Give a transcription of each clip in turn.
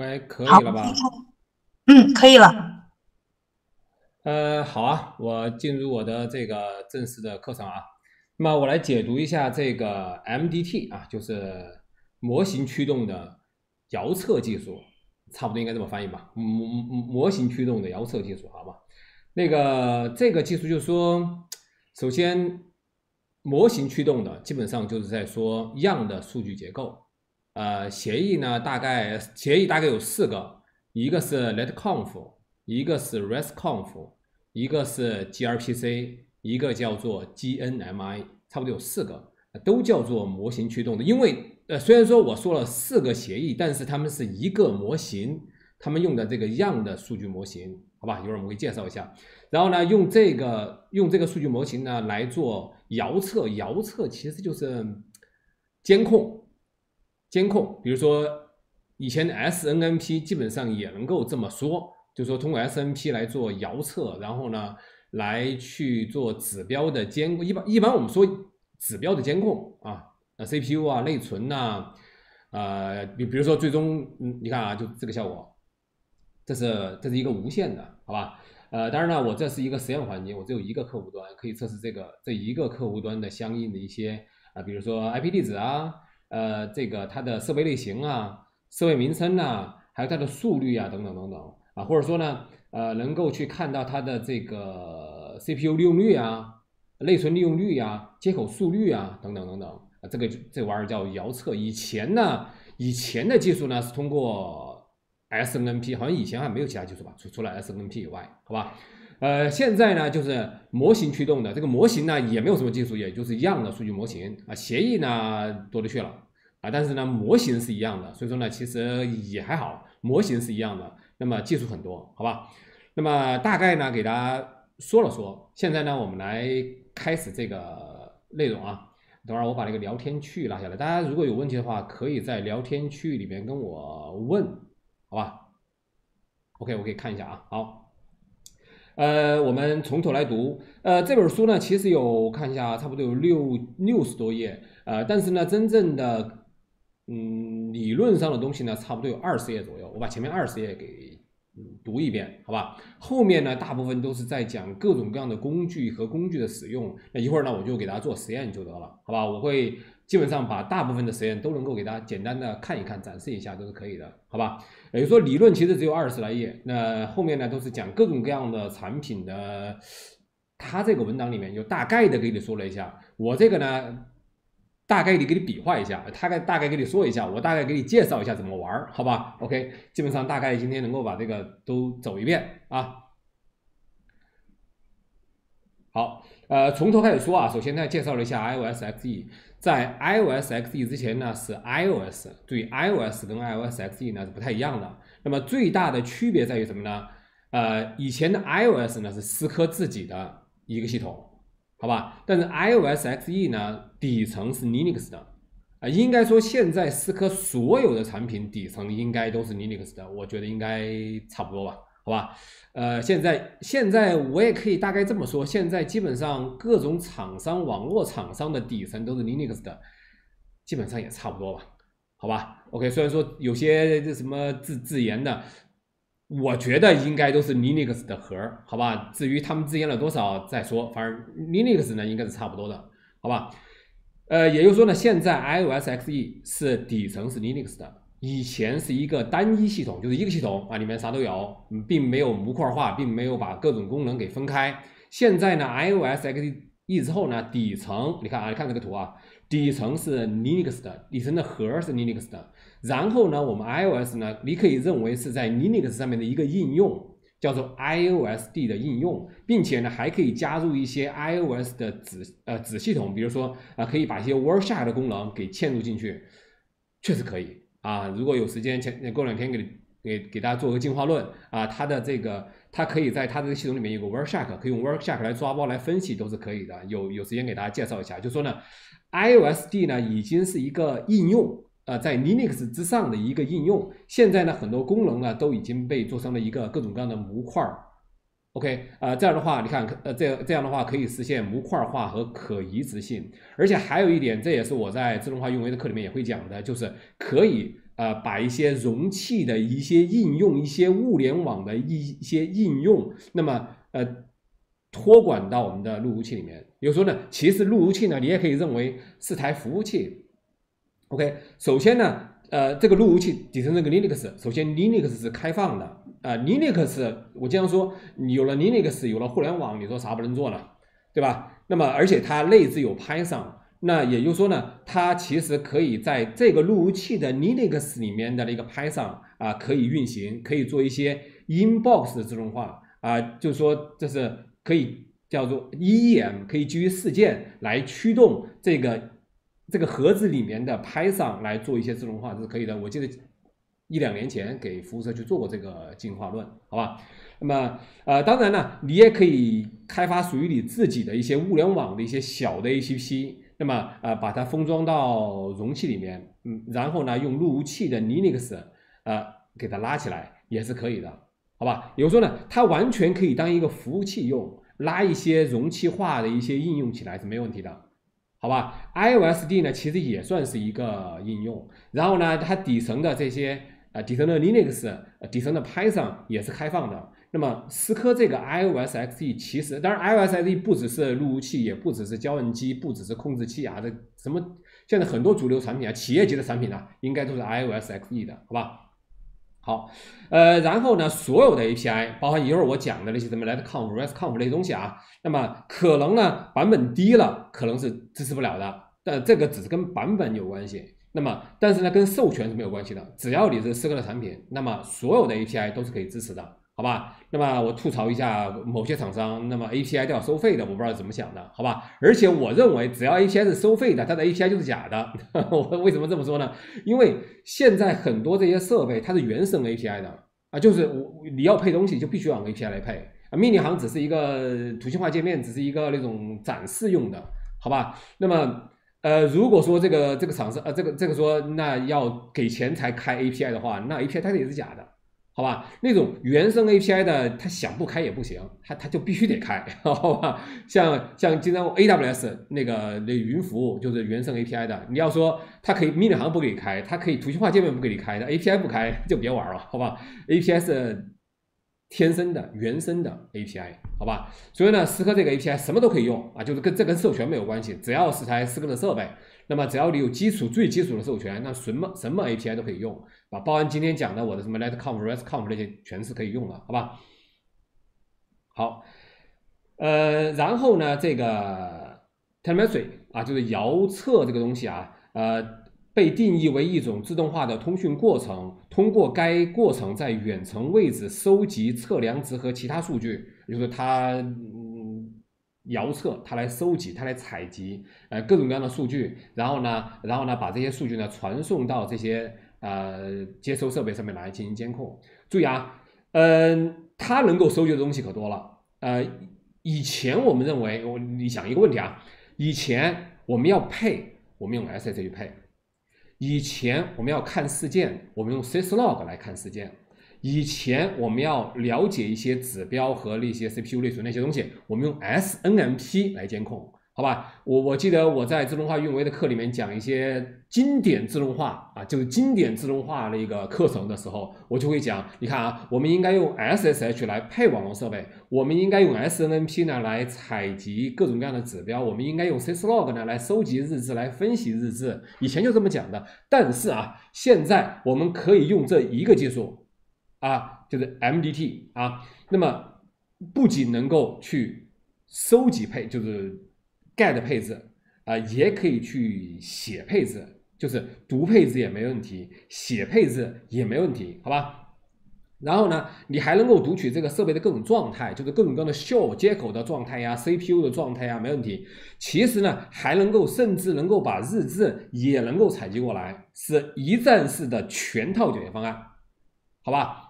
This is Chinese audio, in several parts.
喂，可以，了吧？嗯，可以了。呃，好啊，我进入我的这个正式的课程啊。那么我来解读一下这个 MDT 啊，就是模型驱动的遥测技术，差不多应该这么翻译吧？模模模型驱动的遥测技术，好吧？那个这个技术就是说，首先模型驱动的基本上就是在说样的数据结构。呃，协议呢，大概协议大概有四个，一个是 letconf，一个是 restconf，一个是 gRPC，一个叫做 GNMI，差不多有四个，都叫做模型驱动的。因为呃，虽然说我说了四个协议，但是它们是一个模型，他们用的这个样的数据模型，好吧？一会儿我们会介绍一下。然后呢，用这个用这个数据模型呢来做遥测，遥测其实就是监控。监控，比如说以前的 SNMP 基本上也能够这么说，就说通过 SNMP 来做遥测，然后呢来去做指标的监控。一般一般我们说指标的监控啊，呃 CPU 啊、内存呐，呃，比比如说最终，嗯，你看啊，就这个效果，这是这是一个无线的，好吧？呃，当然呢，我这是一个实验环境，我只有一个客户端可以测试这个这一个客户端的相应的一些啊，比如说 IP 地址啊。呃，这个它的设备类型啊，设备名称呐，还有它的速率啊，等等等等啊，或者说呢，呃，能够去看到它的这个 CPU 利用率啊，内存利用率啊，接口速率啊，等等等等啊，这个这玩意儿叫遥测。以前呢，以前的技术呢是通过 SNMP，好像以前还没有其他技术吧，除除了 SNMP 以外，好吧？呃，现在呢就是模型驱动的，这个模型呢也没有什么技术，也就是一样的数据模型啊。协议呢多了去了啊，但是呢模型是一样的，所以说呢其实也还好，模型是一样的。那么技术很多，好吧？那么大概呢给大家说了说，现在呢我们来开始这个内容啊。等会儿我把那个聊天区域拉下来，大家如果有问题的话，可以在聊天区域里面跟我问，好吧？OK，我可以看一下啊，好。呃，我们从头来读。呃，这本书呢，其实有看一下，差不多有六六十多页。呃，但是呢，真正的嗯理论上的东西呢，差不多有二十页左右。我把前面二十页给读一遍，好吧？后面呢，大部分都是在讲各种各样的工具和工具的使用。那一会儿呢，我就给大家做实验就得了，好吧？我会。基本上把大部分的实验都能够给大家简单的看一看，展示一下都是可以的，好吧？也就说，理论其实只有二十来页，那后面呢都是讲各种各样的产品的。他这个文档里面就大概的给你说了一下，我这个呢大概的给你比划一下，大概大概给你说一下，我大概给你介绍一下怎么玩，好吧？OK，基本上大概今天能够把这个都走一遍啊。好，呃，从头开始说啊，首先呢介绍了一下 iOS XE。在 iOS XE 之前呢是 iOS，对，iOS 跟 iOS XE 呢是不太一样的。那么最大的区别在于什么呢？呃，以前的 iOS 呢是思科自己的一个系统，好吧？但是 iOS XE 呢底层是 Linux 的，啊，应该说现在思科所有的产品底层应该都是 Linux 的，我觉得应该差不多吧。好吧，呃，现在现在我也可以大概这么说，现在基本上各种厂商、网络厂商的底层都是 Linux 的，基本上也差不多吧，好吧？OK，虽然说有些这什么自自研的，我觉得应该都是 Linux 的核，好吧？至于他们自研了多少再说，反正 Linux 呢应该是差不多的，好吧？呃，也就是说呢，现在 iOS XE 是底层是 Linux 的。以前是一个单一系统，就是一个系统啊，里面啥都有，并没有模块化，并没有把各种功能给分开。现在呢，iOS XE 之后呢，底层你看啊，你看这个图啊，底层是 Linux 的，底层的核是 Linux 的。然后呢，我们 iOS 呢，你可以认为是在 Linux 上面的一个应用，叫做 iOSD 的应用，并且呢，还可以加入一些 iOS 的子呃子系统，比如说啊，可以把一些 Workshack 的功能给嵌入进去，确实可以。啊，如果有时间，前过两天给给给大家做个进化论啊，它的这个它可以在它这个系统里面有个 Workshack，可以用 Workshack 来抓包来分析都是可以的。有有时间给大家介绍一下，就说呢，iOSD 呢已经是一个应用，呃，在 Linux 之上的一个应用。现在呢，很多功能呢都已经被做成了一个各种各样的模块儿。OK，呃，这样的话，你看，呃，这样这样的话可以实现模块化和可移植性，而且还有一点，这也是我在自动化运维的课里面也会讲的，就是可以呃，把一些容器的一些应用、一些物联网的一些应用，那么呃托管到我们的路由器里面。有时候呢，其实路由器呢，你也可以认为是台服务器。OK，首先呢，呃，这个路由器底层这个 Linux，首先 Linux 是开放的啊，Linux 我经常说，有了 Linux，有了互联网，你说啥不能做呢？对吧？那么而且它内置有 Python，那也就是说呢，它其实可以在这个路由器的 Linux 里面的那个 Python 啊，可以运行，可以做一些 inbox 的自动化啊，就是说这是可以叫做 EEM，可以基于事件来驱动这个。这个盒子里面的 Python 来做一些自动化，这是可以的。我记得一两年前给服务社去做过这个进化论，好吧？那么呃，当然呢，你也可以开发属于你自己的一些物联网的一些小的 APP，那么呃，把它封装到容器里面，嗯，然后呢，用路由器的 Linux 呃给它拉起来也是可以的，好吧？比如说呢，它完全可以当一个服务器用，拉一些容器化的一些应用起来是没问题的。好吧，iOSD 呢其实也算是一个应用，然后呢，它底层的这些呃底层的 Linux，底层的 Python 也是开放的。那么思科这个 iOSXE 其实，当然 iOSXE 不只是路由器，也不只是交换机，不只是控制器啊，这什么现在很多主流产品啊，企业级的产品呢，应该都是 iOSXE 的，好吧？好，呃，然后呢，所有的 API，包括一会儿我讲的那些什么 LetConf、RESTConf 那些东西啊，那么可能呢版本低了，可能是支持不了的，但这个只是跟版本有关系。那么，但是呢，跟授权是没有关系的，只要你是思科的产品，那么所有的 API 都是可以支持的。好吧，那么我吐槽一下某些厂商，那么 API 都要收费的，我不知道怎么想的，好吧？而且我认为，只要 API 是收费的，它的 API 就是假的。我为什么这么说呢？因为现在很多这些设备它是原生 API 的啊，就是我你要配东西就必须往 API 来配啊。命令行只是一个图形化界面，只是一个那种展示用的，好吧？那么呃，如果说这个这个厂商呃这个这个说那要给钱才开 API 的话，那 API 它也是假的。好吧，那种原生 API 的，它想不开也不行，它它就必须得开，好吧？像像经常 AWS 那个那云服务就是原生 API 的，你要说它可以命令行不给你开，它可以图形化界面不给你开，的 API 不开就别玩了，好吧？API 是天生的原生的 API，好吧？所以呢，思科这个 API 什么都可以用啊，就是跟这跟授权没有关系，只要是台思科的设备。那么只要你有基础最基础的授权，那什么什么 API 都可以用啊，包含今天讲的我的什么 LetConf、RESTConf 那些全是可以用的，好吧？好，呃，然后呢，这个 Telemetry 啊，就是遥测这个东西啊，呃，被定义为一种自动化的通讯过程，通过该过程在远程位置收集测量值和其他数据，就是它。遥测，它来收集，它来采集，呃，各种各样的数据，然后呢，然后呢，把这些数据呢传送到这些呃接收设备上面来进行监控。注意啊，嗯，它能够收集的东西可多了。呃，以前我们认为，我你想一个问题啊，以前我们要配，我们用 SSH 去配；以前我们要看事件，我们用 syslog 来看事件。以前我们要了解一些指标和那些 CPU 内存那些东西，我们用 SNMP 来监控，好吧？我我记得我在自动化运维的课里面讲一些经典自动化啊，就是经典自动化那个课程的时候，我就会讲，你看啊，我们应该用 SSH 来配网络设备，我们应该用 SNMP 呢来采集各种各样的指标，我们应该用 syslog 呢来收集日志来分析日志，以前就这么讲的。但是啊，现在我们可以用这一个技术。啊，就是 MDT 啊，那么不仅能够去收集配，就是 get 配置啊，也可以去写配置，就是读配置也没问题，写配置也没问题，好吧？然后呢，你还能够读取这个设备的各种状态，就是各种各样的 show 接口的状态呀，CPU 的状态呀，没问题。其实呢，还能够甚至能够把日志也能够采集过来，是一站式的全套解决方案，好吧？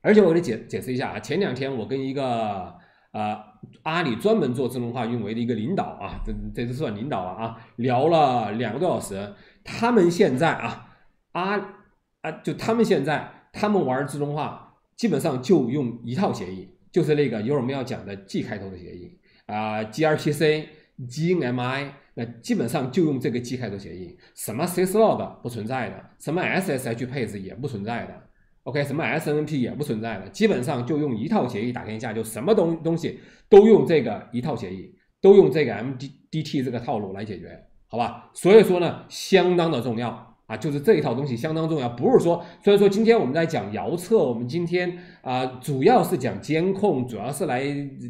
而且我给你解解释一下啊，前两天我跟一个呃阿里专门做自动化运维的一个领导啊，这这次算领导了啊，聊了两个多小时。他们现在啊，阿啊就他们现在他们玩自动化，基本上就用一套协议，就是那个一会儿我们要讲的 G 开头的协议啊，gRPC、gmi，那基本上就用这个 G 开头协议，什么 syslog 不存在的，什么 SSH 配置也不存在的，OK，什么 SNMP 也不存在的，基本上就用一套协议打天下，就什么东东西都用这个一套协议，都用这个 MDT 这个套路来解决，好吧？所以说呢，相当的重要。啊，就是这一套东西相当重要，不是说，虽然说今天我们在讲遥测，我们今天啊主要是讲监控，主要是来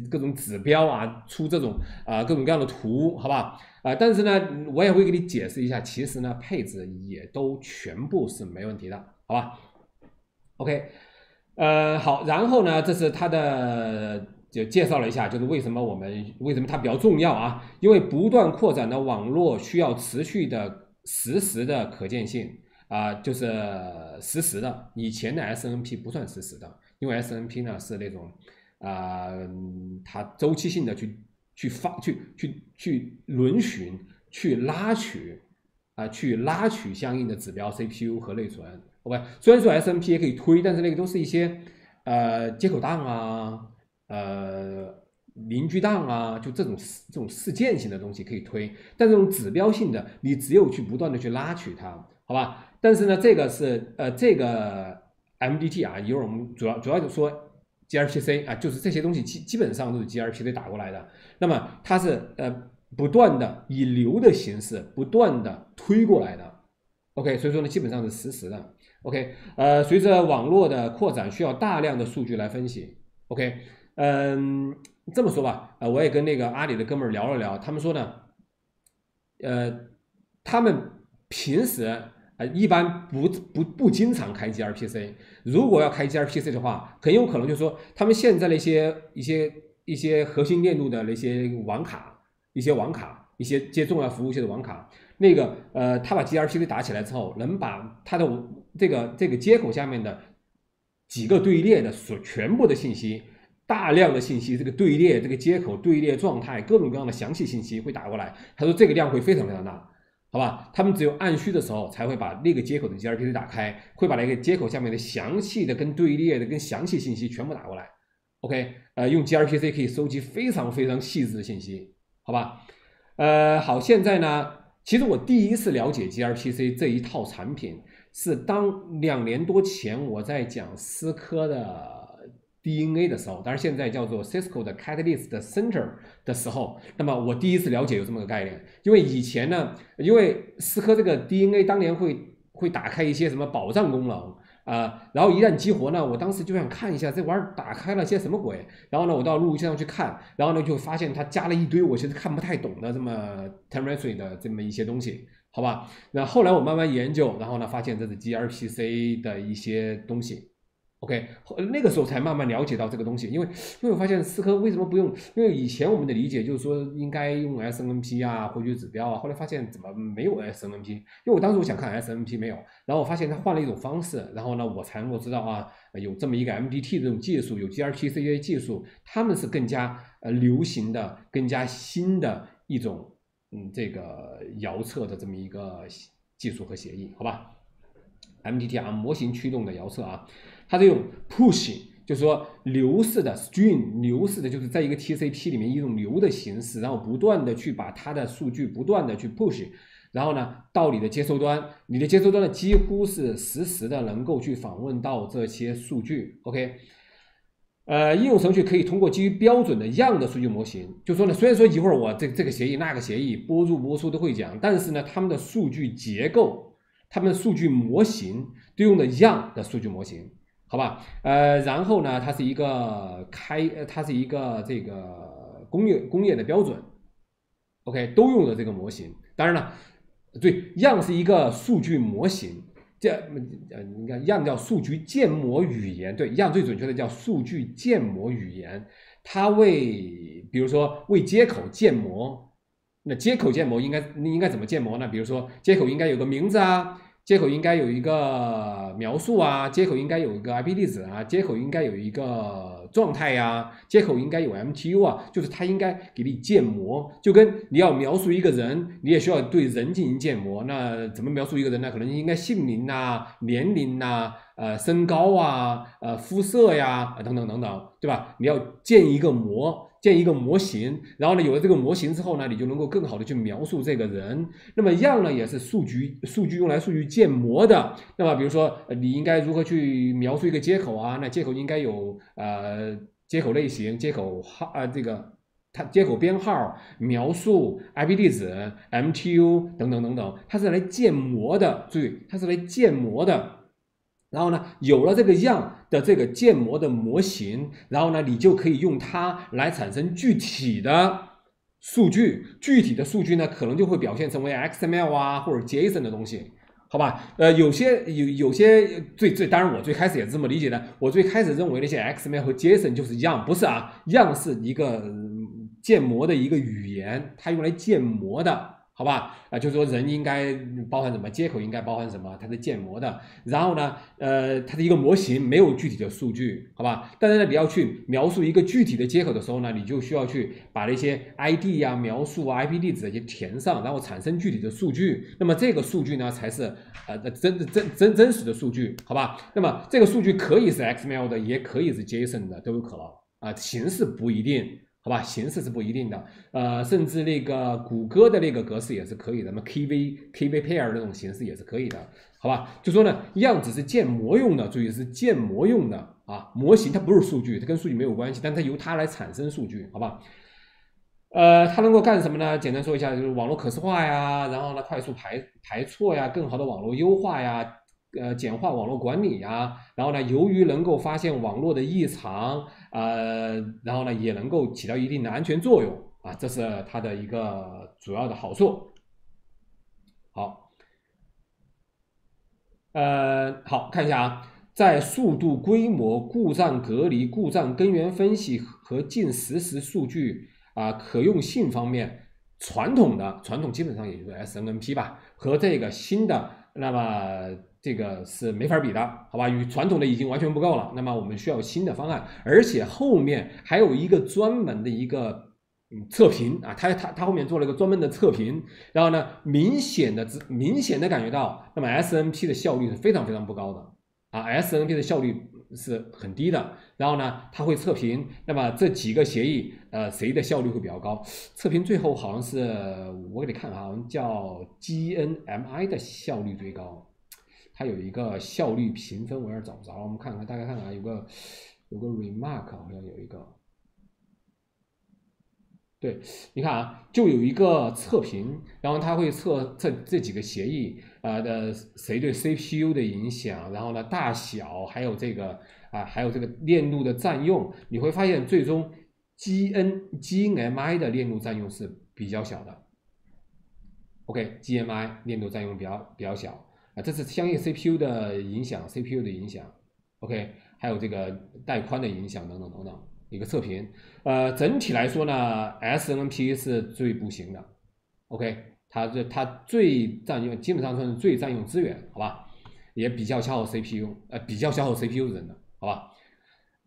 各种指标啊，出这种啊各种各样的图，好吧？啊，但是呢，我也会给你解释一下，其实呢配置也都全部是没问题的，好吧？OK，呃，好，然后呢，这是它的就介绍了一下，就是为什么我们为什么它比较重要啊？因为不断扩展的网络需要持续的。实时的可见性啊，就是实时的。以前的 SNP 不算实时的，因为 SNP 呢是那种啊，它周期性的去去发去去去轮询、去拉取啊、去拉取相应的指标 CPU 和内存。OK，虽然说 SMP 也可以推，但是那个都是一些呃接口档啊，呃。邻居档啊，就这种这种事件性的东西可以推，但这种指标性的，你只有去不断的去拉取它，好吧？但是呢，这个是呃这个 MDT 啊，一会儿我们主要主要就说 gRPC 啊，就是这些东西基基本上都是 gRPC 打过来的。那么它是呃不断的以流的形式不断的推过来的，OK，所以说呢，基本上是实时的，OK，呃，随着网络的扩展，需要大量的数据来分析，OK，嗯。这么说吧，呃，我也跟那个阿里的哥们儿聊了聊，他们说呢，呃，他们平时呃一般不不不经常开 gRPC，如果要开 gRPC 的话，很有可能就是说他们现在的一些一些一些核心链路的那些网卡，一些网卡，一些接重要服务器的网卡，那个呃，他把 gRPC 打起来之后，能把他的这个这个接口下面的几个队列的所全部的信息。大量的信息，这个队列、这个接口队列状态，各种各样的详细信息会打过来。他说这个量会非常非常大，好吧？他们只有按需的时候才会把那个接口的 gRPC 打开，会把那个接口下面的详细的跟队列的跟详细信息全部打过来。OK，呃，用 gRPC 可以收集非常非常细致的信息，好吧？呃，好，现在呢，其实我第一次了解 gRPC 这一套产品是当两年多前我在讲思科的。DNA 的时候，当然现在叫做 Cisco 的 Catalyst Center 的时候，那么我第一次了解有这么个概念。因为以前呢，因为思科这个 DNA 当年会会打开一些什么保障功能啊，然后一旦激活呢，我当时就想看一下这玩意儿打开了些什么鬼。然后呢，我到路由器上去看，然后呢就发现它加了一堆我其实看不太懂的这么 telemetry 的这么一些东西，好吧？那后来我慢慢研究，然后呢发现这是 gRPC 的一些东西。OK，那个时候才慢慢了解到这个东西，因为因为我发现思科为什么不用？因为以前我们的理解就是说应该用 SNMP 啊，获取指标啊，后来发现怎么没有 SNMP？因为我当时我想看 SNMP 没有，然后我发现他换了一种方式，然后呢我才能够知道啊，有这么一个 MDT 这种技术，有 gRPC 这些技术，他们是更加呃流行的、更加新的一种嗯这个遥测的这么一个技术和协议，好吧？MTTR，模型驱动的遥测啊。它这种 push 就是说流式的 string，流式的就是在一个 TCP 里面一种流的形式，然后不断的去把它的数据不断的去 push，然后呢到你的接收端，你的接收端呢几乎是实时的能够去访问到这些数据。OK，呃，应用程序可以通过基于标准的样的数据模型，就说呢，虽然说一会儿我这这个协议那个协议播入播出都会讲，但是呢，他们的数据结构，他们的数据模型都用的样的数据模型。好吧，呃，然后呢，它是一个开，呃它是一个这个工业工业的标准，OK，都用的这个模型。当然了，对，样是一个数据模型，这呃，你看样叫数据建模语言，对，样最准确的叫数据建模语言。它为，比如说为接口建模，那接口建模应该应该怎么建模呢？比如说接口应该有个名字啊。接口应该有一个描述啊，接口应该有一个 IP 地址啊，接口应该有一个状态呀，接口应该有 MTU 啊，就是它应该给你建模，就跟你要描述一个人，你也需要对人进行建模。那怎么描述一个人呢？可能应该姓名呐、年龄呐、呃身高啊、呃肤色呀等等等等，对吧？你要建一个模，建一个模型，然后呢，有了这个模型之后呢，你就能够更好的去描述这个人。那么样呢，也是数据数据用来数据建模的。那么比如说，你应该如何去描述一个接口啊？那接口应该有呃接口类型、接口号啊这个。它接口编号、描述、IP 地址、MTU 等等等等，它是来建模的。注意，它是来建模的。然后呢，有了这个样的这个建模的模型，然后呢，你就可以用它来产生具体的数据。具体的数据呢，可能就会表现成为 XML 啊或者 JSON 的东西。好吧，呃，有些有有些最最，当然我最开始也是这么理解的。我最开始认为那些 XML 和 JSON 就是样，不是啊，样是一个建模的一个语言，它用来建模的。好吧，啊，就是说人应该包含什么，接口应该包含什么，它是建模的。然后呢，呃，它的一个模型没有具体的数据，好吧。但是呢，你要去描述一个具体的接口的时候呢，你就需要去把那些 ID 呀、描述啊、IP 地址这些填上，然后产生具体的数据。那么这个数据呢，才是呃真真真真实的数据，好吧。那么这个数据可以是 XML 的，也可以是 JSON 的，都有可能啊，形式不一定。好吧，形式是不一定的，呃，甚至那个谷歌的那个格式也是可以的，那么 KV KV pair 那种形式也是可以的，好吧？就说呢，样子是建模用的，注意是建模用的啊，模型它不是数据，它跟数据没有关系，但它由它来产生数据，好吧？呃，它能够干什么呢？简单说一下，就是网络可视化呀，然后呢，快速排排错呀，更好的网络优化呀。呃，简化网络管理呀，然后呢，由于能够发现网络的异常，呃，然后呢，也能够起到一定的安全作用啊，这是它的一个主要的好处。好，呃，好看一下啊，在速度、规模、故障隔离、故障根源分析和近实时数据啊可用性方面，传统的传统基本上也就是 SNMP 吧，和这个新的那么。这个是没法比的，好吧？与传统的已经完全不够了。那么我们需要新的方案，而且后面还有一个专门的一个嗯测评啊，它它它后面做了一个专门的测评，然后呢，明显的明显的感觉到，那么 SNP 的效率是非常非常不高的啊，SNP 的效率是很低的。然后呢，它会测评，那么这几个协议呃谁的效率会比较高？测评最后好像是我给你看啊，叫 GNMI 的效率最高。它有一个效率评分，我有点找不着，我们看看，大概看看，有个有个 remark 好像有一个，对，你看啊，就有一个测评，然后它会测测这几个协议啊的谁对 CPU 的影响，然后呢大小，还有这个啊还有这个链路的占用，你会发现最终 GN GNMI 的链路占用是比较小的 OK，G M I 链路占用比较比较小。这是相应 CPU 的影响，CPU 的影响，OK，还有这个带宽的影响等等等等一个测评。呃，整体来说呢，SNP 是最不行的，OK，它这它最占用，基本上算是最占用资源，好吧？也比较消耗 CPU，呃，比较消耗 CPU 的人的，好吧？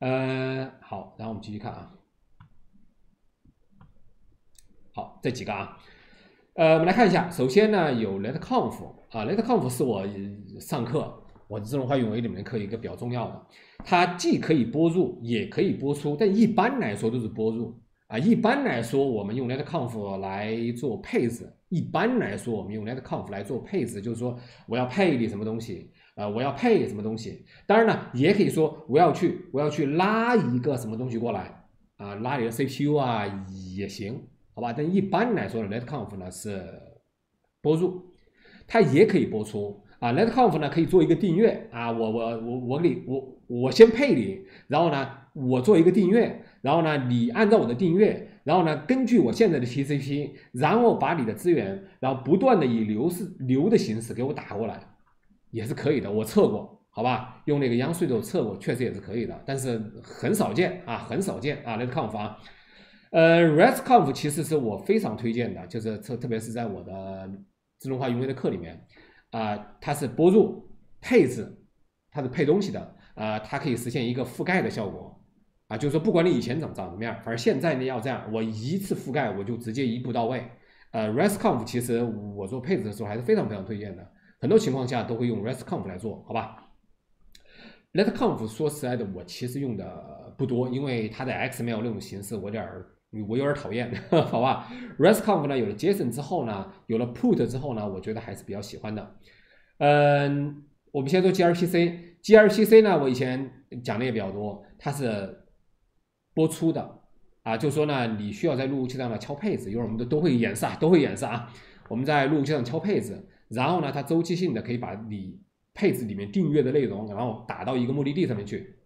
呃，好，然后我们继续看啊，好，这几个啊。呃，我们来看一下，首先呢，有 LetConf 啊，LetConf 是我上课我自动化运维里面课一个比较重要的，它既可以播入，也可以播出，但一般来说都是播入啊。一般来说，我们用 LetConf 来做配置，一般来说我们用 LetConf 来做配置，就是说我要配你什么东西，呃，我要配什么东西。当然呢，也可以说我要去我要去拉一个什么东西过来啊，拉你的 CPU 啊也行。好吧，但一般来说呢，LetConf 呢是播入，它也可以播出啊。LetConf 呢可以做一个订阅啊，我我我我给你我我先配你，然后呢我做一个订阅，然后呢你按照我的订阅，然后呢根据我现在的 TCP，然后把你的资源，然后不断的以流式流的形式给我打过来，也是可以的。我测过，好吧，用那个央税都测过，确实也是可以的，但是很少见啊，很少见啊，LetConf 啊。呃，RESTconf 其实是我非常推荐的，就是特特别是在我的自动化运维的课里面，啊，它是播入配置，它是配东西的，啊，它可以实现一个覆盖的效果，啊，就是说不管你以前长长什么样，反正现在呢要这样，我一次覆盖我就直接一步到位。呃，RESTconf 其实我做配置的时候还是非常非常推荐的，很多情况下都会用 RESTconf 来做，好吧？LetConf 说实在的，我其实用的不多，因为它的 XML 那种形式我有点儿。我有点讨厌，好吧？RESTconf 呢有了 JSON 之后呢，有了 put 之后呢，我觉得还是比较喜欢的。嗯，我们先说 gRPC，gRPC 呢，我以前讲的也比较多，它是播出的啊，就说呢，你需要在路由器上呢敲配置，一会儿我们都都会演示啊，都会演示啊。我们在路由器上敲配置，然后呢，它周期性的可以把你配置里面订阅的内容，然后打到一个目的地上面去，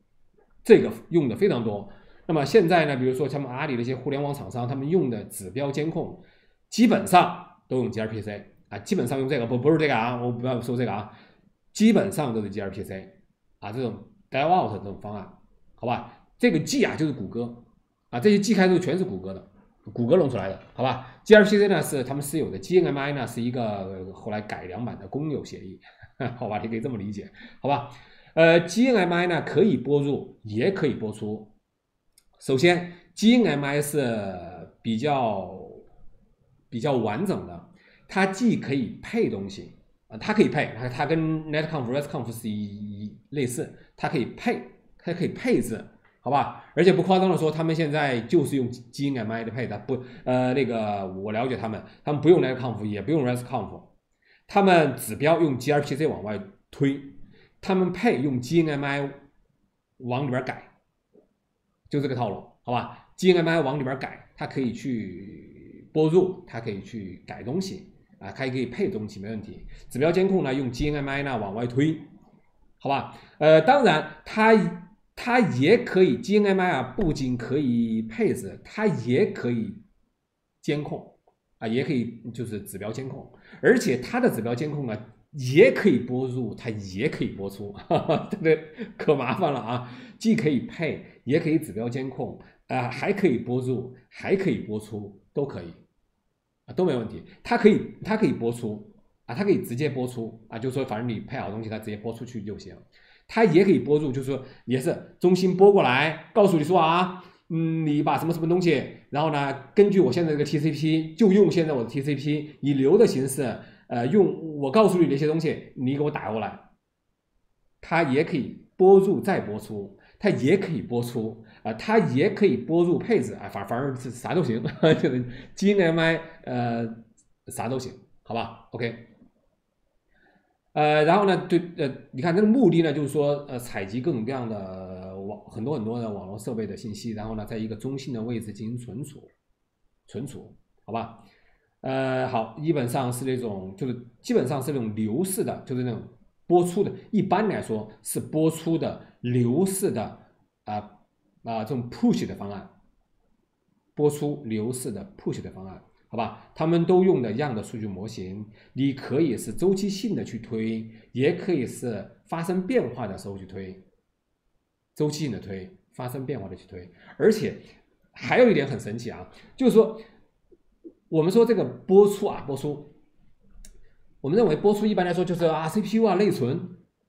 这个用的非常多。那么现在呢，比如说像阿里的一些互联网厂商，他们用的指标监控，基本上都用 gRPC 啊，基本上用这个不不是这个啊，我不要说这个啊，基本上都是 gRPC 啊，这种 dial out 这种方案，好吧？这个 G 啊就是谷歌啊，这些 G 开头全是谷歌的，谷歌弄出来的，好吧？gRPC 呢是他们私有的，GNMI 呢是一个后来改良版的公有协议，好吧？你可以这么理解，好吧？呃，GNMI 呢可以播入，也可以播出。首先，GNMI 是比较比较完整的，它既可以配东西啊，它可以配，它它跟 NetConf、RESTconf 是一类似，它可以配，它可以配置，好吧？而且不夸张的说，他们现在就是用 GNMI 的配的，不，呃，那个我了解他们，他们不用 NetConf，也不用 Resconf 他们指标用 gRPC 往外推，他们配用 GNMI 往里边改。就这个套路，好吧？GNMI 往里边改，它可以去播入，它可以去改东西啊，它也可以配东西，没问题。指标监控呢，用 GNMI 呢往外推，好吧？呃，当然，它它也可以 GNMI 啊，不仅可以配置，它也可以监控啊，也可以就是指标监控，而且它的指标监控呢。也可以播入，它也可以播出，对不对？可麻烦了啊！既可以配，也可以指标监控，啊，还可以播入，还可以播出，都可以，啊，都没问题。它可以，它可以播出，啊，它可以直接播出，啊，就是说，反正你配好东西，它直接播出去就行。它也可以播入，就是说，也是中心拨过来，告诉你说啊，嗯，你把什么什么东西，然后呢，根据我现在这个 TCP，就用现在我的 TCP，以流的形式。呃，用我告诉你那些东西，你给我打过来，它也可以播入再播出，它也可以播出啊，它也可以播入配置啊，反反正是啥都行，就是 GNMI 呃啥都行，好吧？OK，呃，然后呢，对呃，你看这个目的呢，就是说呃，采集各种各样的网很多很多的网络设备的信息，然后呢，在一个中心的位置进行存储，存储，好吧？呃，好，基本上是那种，就是基本上是那种流式的，就是那种播出的。一般来说是播出的流式的啊啊这种 push 的方案，播出流式的 push 的方案，好吧？他们都用的一样的数据模型，你可以是周期性的去推，也可以是发生变化的时候去推，周期性的推，发生变化的去推。而且还有一点很神奇啊，就是说。我们说这个播出啊，播出，我们认为播出一般来说就是啊 CPU 啊内存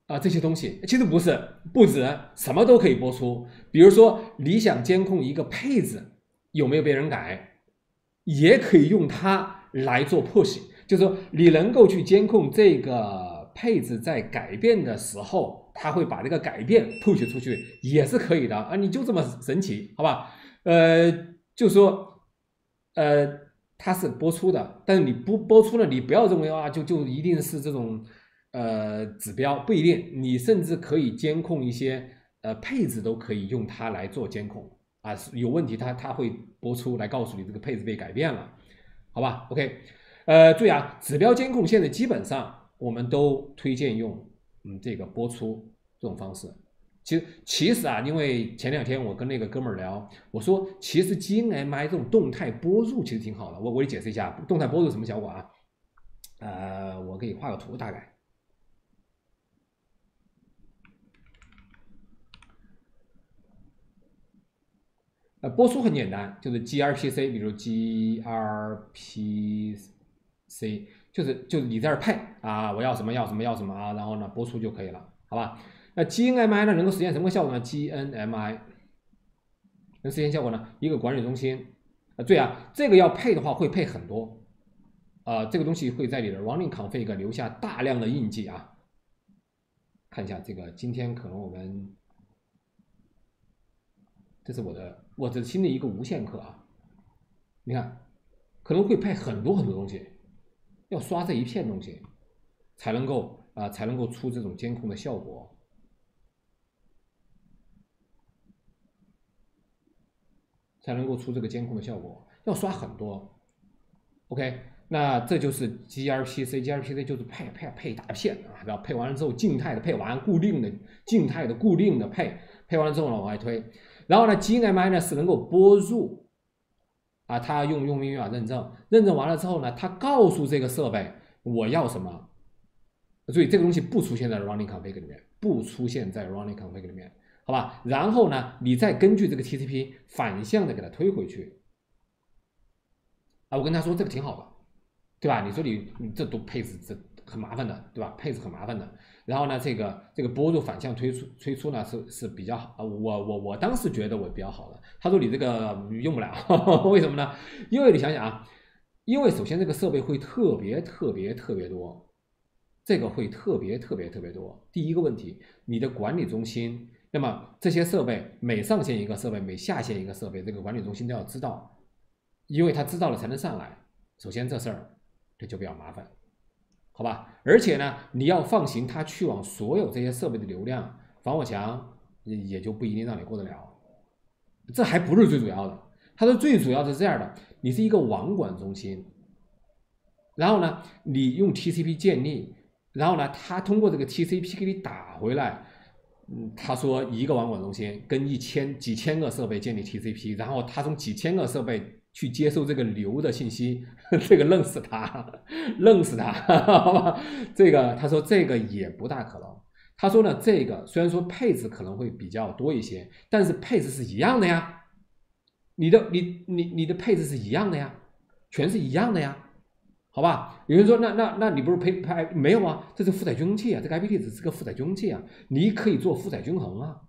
啊这些东西，其实不是，不止，什么都可以播出。比如说你想监控一个配置有没有被人改，也可以用它来做 push，就是说你能够去监控这个配置在改变的时候，它会把这个改变 push 出去，也是可以的啊。你就这么神奇，好吧？呃，就说呃。它是播出的，但是你不播出了，你不要认为啊，就就一定是这种呃指标，不一定，你甚至可以监控一些呃配置，都可以用它来做监控啊，有问题它它会播出来告诉你这个配置被改变了，好吧？OK，呃，注意啊，指标监控现在基本上我们都推荐用嗯这个播出这种方式。其实，其实啊，因为前两天我跟那个哥们儿聊，我说其实 GNMI 这种动态播入其实挺好的。我我给解释一下，动态播入什么效果啊？呃，我给你画个图，大概。呃，播出很简单，就是 gRPC，比如 gRPC，就是就是你在这儿配啊，我要什么要什么要什么啊，然后呢播出就可以了，好吧？那 GNMI 呢能够实现什么效果呢？GNMI 能实现效果呢？一个管理中心啊，对啊，这个要配的话会配很多啊，这个东西会在你的 running config 留下大量的印记啊。看一下这个，今天可能我们这是我的我的新的一个无限课啊，你看可能会配很多很多东西，要刷这一片东西才能够啊、才能够出这种监控的效果。才能够出这个监控的效果，要刷很多。OK，那这就是 gRPC，gRPC 就是配配配大片啊，然后配完了之后静态的配完，固定的静态的固定的配，配完了之后呢往外推，然后呢 GMI 呢是能够拨入啊，它用用密码认证，认证完了之后呢，它告诉这个设备我要什么，所以这个东西不出现在 running config 里面，不出现在 running config 里面，好吧？然后呢，你再根据这个 TCP 反向的给它推回去。啊，我跟他说这个挺好的，对吧？你说你这都配置这很麻烦的，对吧？配置很麻烦的。然后呢，这个这个波入反向推出推出呢是是比较好啊。我我我当时觉得我比较好的。他说你这个用不了，为什么呢？因为你想想啊，因为首先这个设备会特别特别特别多，这个会特别特别特别多。第一个问题，你的管理中心，那么这些设备每上线一个设备，每下线一个设备，这个管理中心都要知道。因为他知道了才能上来，首先这事儿这就比较麻烦，好吧？而且呢，你要放行他去往所有这些设备的流量，防火墙也就不一定让你过得了。这还不是最主要的，它的最主要是这样的：你是一个网管中心，然后呢，你用 TCP 建立，然后呢，他通过这个 TCP 给你打回来。嗯，他说一个网管中心跟一千几千个设备建立 TCP，然后他从几千个设备去接收这个流的信息，这个愣死他，愣死他，好吧？这个他说这个也不大可能。他说呢，这个虽然说配置可能会比较多一些，但是配置是一样的呀，你的你你你的配置是一样的呀，全是一样的呀。好吧，有人说那那那你不是配配没有啊？这是负载均衡器啊，这个 IP 地址是个负载均衡器啊，你可以做负载均衡啊。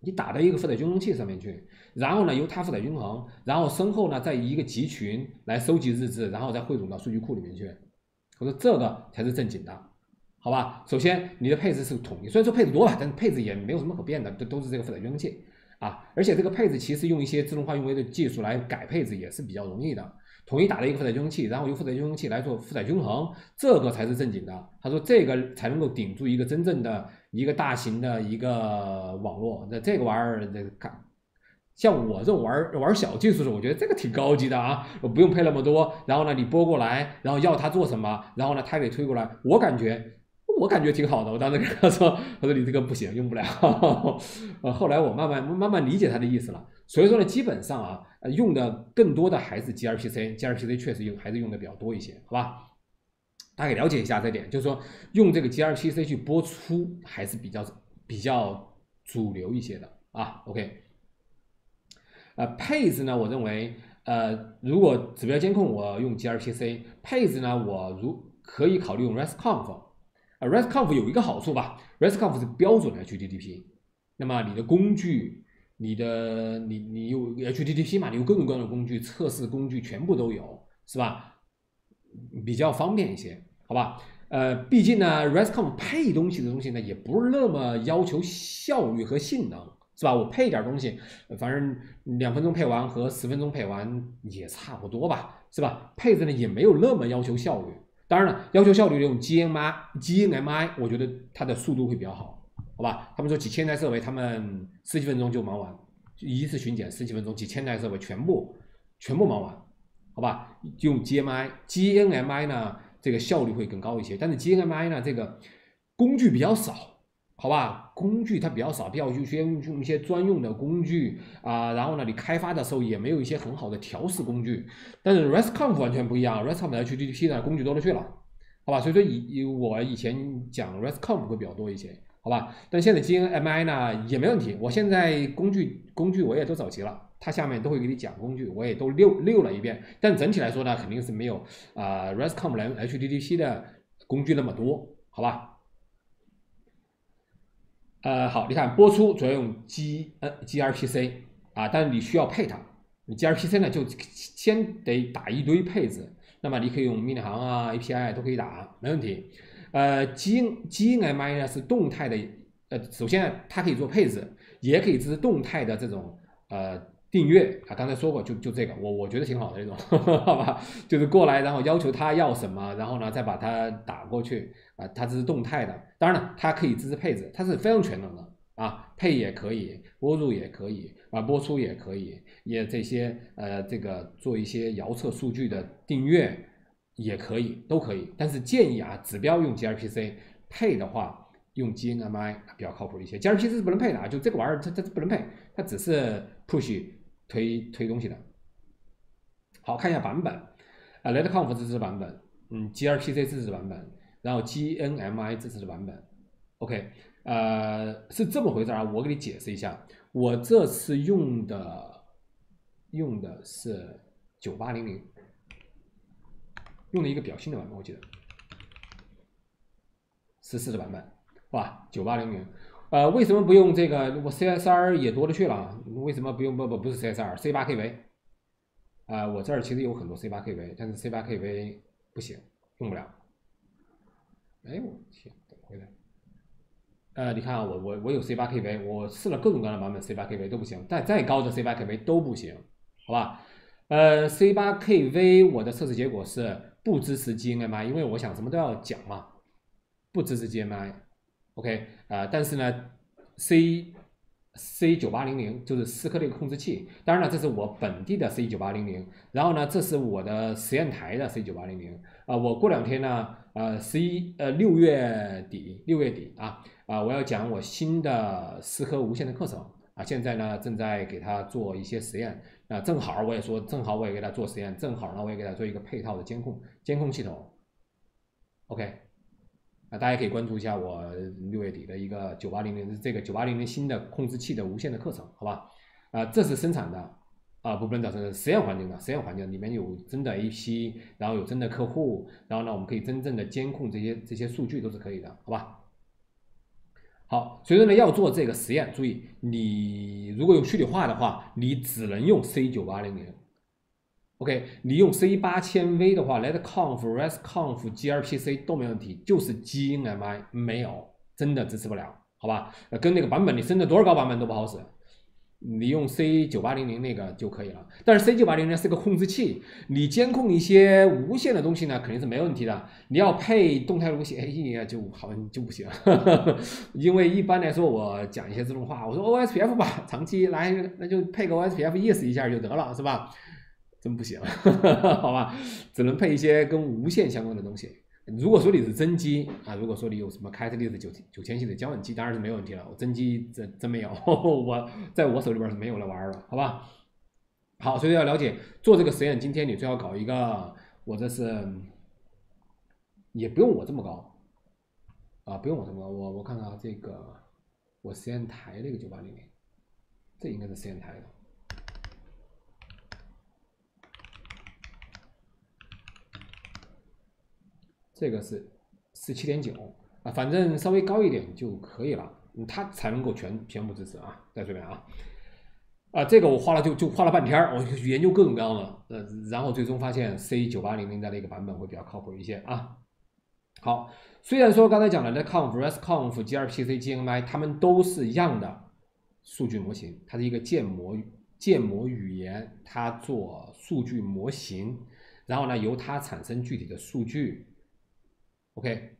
你打到一个负载均衡器上面去，然后呢由它负载均衡，然后身后呢再一个集群来收集日志，然后再汇总到数据库里面去。我说这个才是正经的，好吧？首先你的配置是统一，虽然说配置多吧，但是配置也没有什么可变的，都都是这个负载均衡器啊。而且这个配置其实用一些自动化运维的技术来改配置也是比较容易的。统一打了一个负载均衡器，然后用负载均衡器来做负载均衡，这个才是正经的。他说这个才能够顶住一个真正的一个大型的一个网络。那这个玩意儿，这看像我这种玩玩小技术的，我觉得这个挺高级的啊，我不用配那么多。然后呢，你拨过来，然后要他做什么，然后呢，他给推过来，我感觉我感觉挺好的。我当时跟他说，他说你这个不行，用不了。呃，后来我慢慢慢慢理解他的意思了。所以说呢，基本上啊，用的更多的还是 gRPC，gRPC 确实用还是用的比较多一些，好吧？大概了解一下这点，就是说用这个 gRPC 去播出还是比较比较主流一些的啊。OK，呃，配置呢，我认为，呃，如果指标监控我用 gRPC，配置呢，我如可以考虑用 RESTconf，啊，RESTconf 有一个好处吧，RESTconf 是标准的 HTTP，那么你的工具。你的你你有 HTTP 嘛？你有各种各样的工具，测试工具全部都有，是吧？比较方便一些，好吧？呃，毕竟呢，RESTconf 配东西的东西呢，也不是那么要求效率和性能，是吧？我配点东西，反正两分钟配完和十分钟配完也差不多吧，是吧？配置呢也没有那么要求效率。当然了，要求效率用 GMI，GMI，我觉得它的速度会比较好。好吧，他们说几千台设备，他们十几分钟就忙完，一次巡检十几分钟，几千台设备全部全部忙完，好吧？用 GMI、GNMI 呢，这个效率会更高一些，但是 GNMI 呢，这个工具比较少，好吧？工具它比较少，比较需要用一些专用的工具啊，然后呢，你开发的时候也没有一些很好的调试工具，但是 RESTconf 完全不一样，RESTconf 的 HTTP 呢，工具多了去了，好吧？所以说以以我以前讲 RESTconf 会比较多一些。好吧，但现在 GNMI 呢也没问题，我现在工具工具我也都找齐了，它下面都会给你讲工具，我也都溜溜了一遍。但整体来说呢，肯定是没有啊 RESTconf 来 HTTP 的工具那么多，好吧？呃，好，你看播出主要用 G 呃 gRPC 啊，但是你需要配它，你 gRPC 呢就先得打一堆配置，那么你可以用命令行啊 API 都可以打，没问题。呃，G GNMI 呢是动态的，呃，首先它可以做配置，也可以支持动态的这种呃订阅啊，刚才说过，就就这个，我我觉得挺好的这种，好吧？就是过来，然后要求他要什么，然后呢再把它打过去啊，它这是动态的。当然了，它可以支持配置，它是非常全能的啊，配也可以，播入也可以啊，播出也可以，也这些呃这个做一些遥测数据的订阅也可以，都可以。但是建议啊，指标用 gRPC 配的话。用 GNMI 比较靠谱一些，gRPC 是不能配的啊，就这个玩意儿它它不能配，它只是 push 推推东西的。好看一下版本，啊，LetConf 支持版本，嗯，gRPC 支持版本，然后 GNMI 支持的版本，OK，呃，是这么回事啊，我给你解释一下，我这次用的用的是九八零零，用了一个比较新的版本，我记得十四的版本。哇，九八零零，呃，为什么不用这个？我 CSR 也多了去了，为什么不用？不不不是 CSR，C 八 KV，啊，我这儿其实有很多 C 八 KV，但是 C 八 KV 不行，用不了。哎，我天，怎么回事？呃，你看啊，我我我有 C 八 KV，我试了各种各样的版本，C 八 KV 都不行，再再高的 C 八 KV 都不行，好吧？呃，C 八 KV 我的测试结果是不支持 GMI，因为我想什么都要讲嘛，不支持 GNMI。OK，呃，但是呢，C C 九八零零就是思科的一个控制器。当然了，这是我本地的 C 九八零零。然后呢，这是我的实验台的 C 九八零零。啊，我过两天呢，呃，十一呃六月底六月底啊啊，我要讲我新的思科无线的课程啊。现在呢，正在给他做一些实验啊，正好我也说，正好我也给他做实验，正好呢，我也给他做一个配套的监控监控系统。OK。啊，大家可以关注一下我六月底的一个九八零零这个九八零零新的控制器的无线的课程，好吧？啊，这是生产的啊，不能讲是实验环境的，实验环境里面有真的 AP，然后有真的客户，然后呢，我们可以真正的监控这些这些数据都是可以的，好吧？好，所以说呢，要做这个实验，注意你如果用虚拟化的话，你只能用 C 九八零零。OK，你用 C 八千 V 的话，LetConf、ResConf、gRPC 都没问题，就是 GNMI 没有，真的支持不了，好吧？跟那个版本你升的多少高版本都不好使，你用 C 九八零零那个就可以了。但是 C 九八零零是个控制器，你监控一些无线的东西呢，肯定是没问题的。你要配动态东西，哎，就好像就不行，因为一般来说我讲一些自动化，我说 OSPF 吧，长期来那就配个 OSPF 意思一下就得了，是吧？真不行，好吧，只能配一些跟无线相关的东西。如果说你是真机啊，如果说你有什么开特利的九九千系的交换机，当然是没问题了。我真机真真没有，我在我手里边是没有那玩意儿的，好吧？好，所以要了解做这个实验，今天你最好搞一个，我这是也不用我这么高啊，不用我这么高，我我看看这个我实验台那个九八零零，这应该是实验台的。这个是十七点九啊，反正稍微高一点就可以了，它才能够全全部支持啊，在这边啊，啊，这个我花了就就花了半天我研究各种各样的，呃，然后最终发现 C 九八零零的那个版本会比较靠谱一些啊。好，虽然说刚才讲的 conf、resconf、gRPC、gmi，它们都是一样的数据模型，它是一个建模建模语言，它做数据模型，然后呢由它产生具体的数据。OK，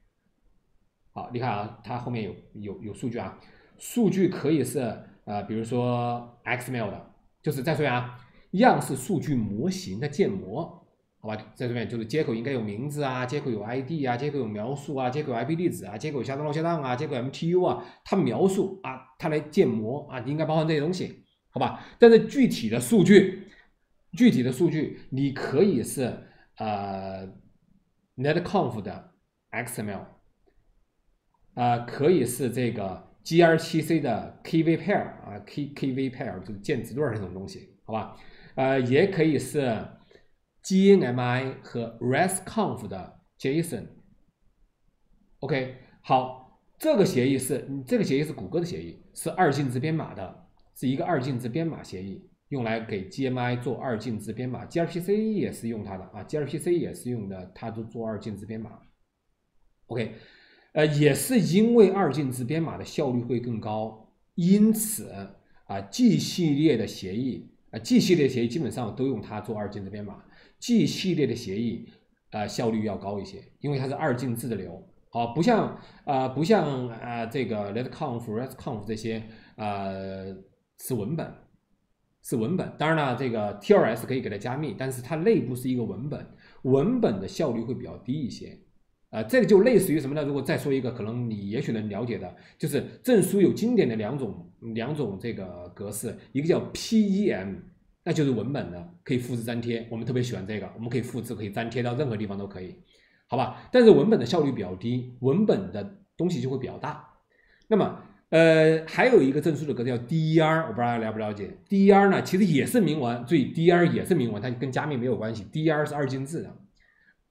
好，你看啊，它后面有有有数据啊，数据可以是呃，比如说 XML 的，就是再说一遍啊，样式数据模型的建模，好吧，在这边就是接口应该有名字啊，接口有 ID 啊，接口有描述啊，接口 IP 地址啊，接口下端落下档啊，接口 MTU 啊，它描述啊，它来建模啊，应该包含这些东西，好吧？但是具体的数据，具体的数据你可以是呃 NetConf 的。XML，啊，可以是这个 gRPC 的 KV pair 啊，K KV pair 就是键值对这种东西，好吧？呃，也可以是 GNMI 和 RESTCONF 的 JSON。OK，好，这个协议是这个协议是谷歌的协议，是二进制编码的，是一个二进制编码协议，用来给 GMI 做二进制编码，gRPC 也是用它的啊，gRPC 也是用的，它都做二进制编码。OK，呃，也是因为二进制编码的效率会更高，因此啊，G 系列的协议啊，G 系列协议基本上都用它做二进制编码，G 系列的协议啊效率要高一些，因为它是二进制的流，好，不像啊不像啊这个 letconf、resconf 这些呃是文本，是文本。当然了，这个 TLS 可以给它加密，但是它内部是一个文本，文本的效率会比较低一些。啊，这个就类似于什么呢？如果再说一个，可能你也许能了解的，就是证书有经典的两种两种这个格式，一个叫 PEM，那就是文本的，可以复制粘贴。我们特别喜欢这个，我们可以复制，可以粘贴到任何地方都可以，好吧？但是文本的效率比较低，文本的东西就会比较大。那么，呃，还有一个证书的格式叫 DER，我不知道大家了不了解？DER 呢，其实也是明文，注意 DER 也是明文，它跟加密没有关系。DER 是二进制的，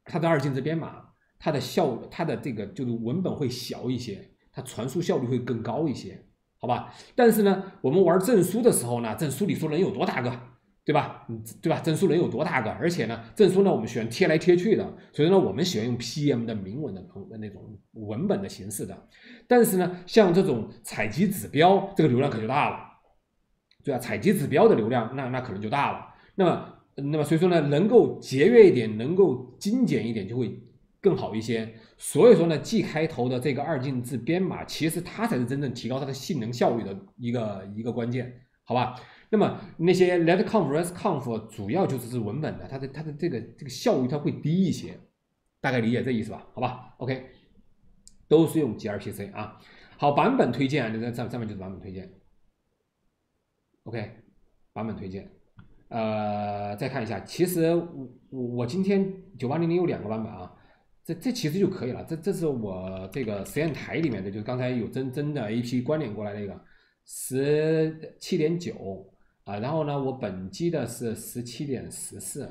它的二进制编码。它的效，它的这个就是文本会小一些，它传输效率会更高一些，好吧？但是呢，我们玩证书的时候呢，证书你说能有多大个，对吧？嗯，对吧？证书能有多大个？而且呢，证书呢，我们喜欢贴来贴去的，所以呢，我们喜欢用 PM 的明文的那那种文本的形式的。但是呢，像这种采集指标，这个流量可就大了，对吧？采集指标的流量，那那可能就大了。那么，那么所以说呢，能够节约一点，能够精简一点，就会。更好一些，所以说呢，G 开头的这个二进制编码，其实它才是真正提高它的性能效率的一个一个关键，好吧？那么那些 letconf、resconf 主要就是是文本的，它的它的这个这个效率它会低一些，大概理解这意思吧？好吧？OK，都是用 gRPC 啊。好，版本推荐，那上上面就是版本推荐。OK，版本推荐。呃，再看一下，其实我我今天九八零零有两个版本啊。这这其实就可以了，这这是我这个实验台里面的，就是刚才有真真的 A P 关联过来那个十七点九啊，然后呢，我本机的是十七点十四，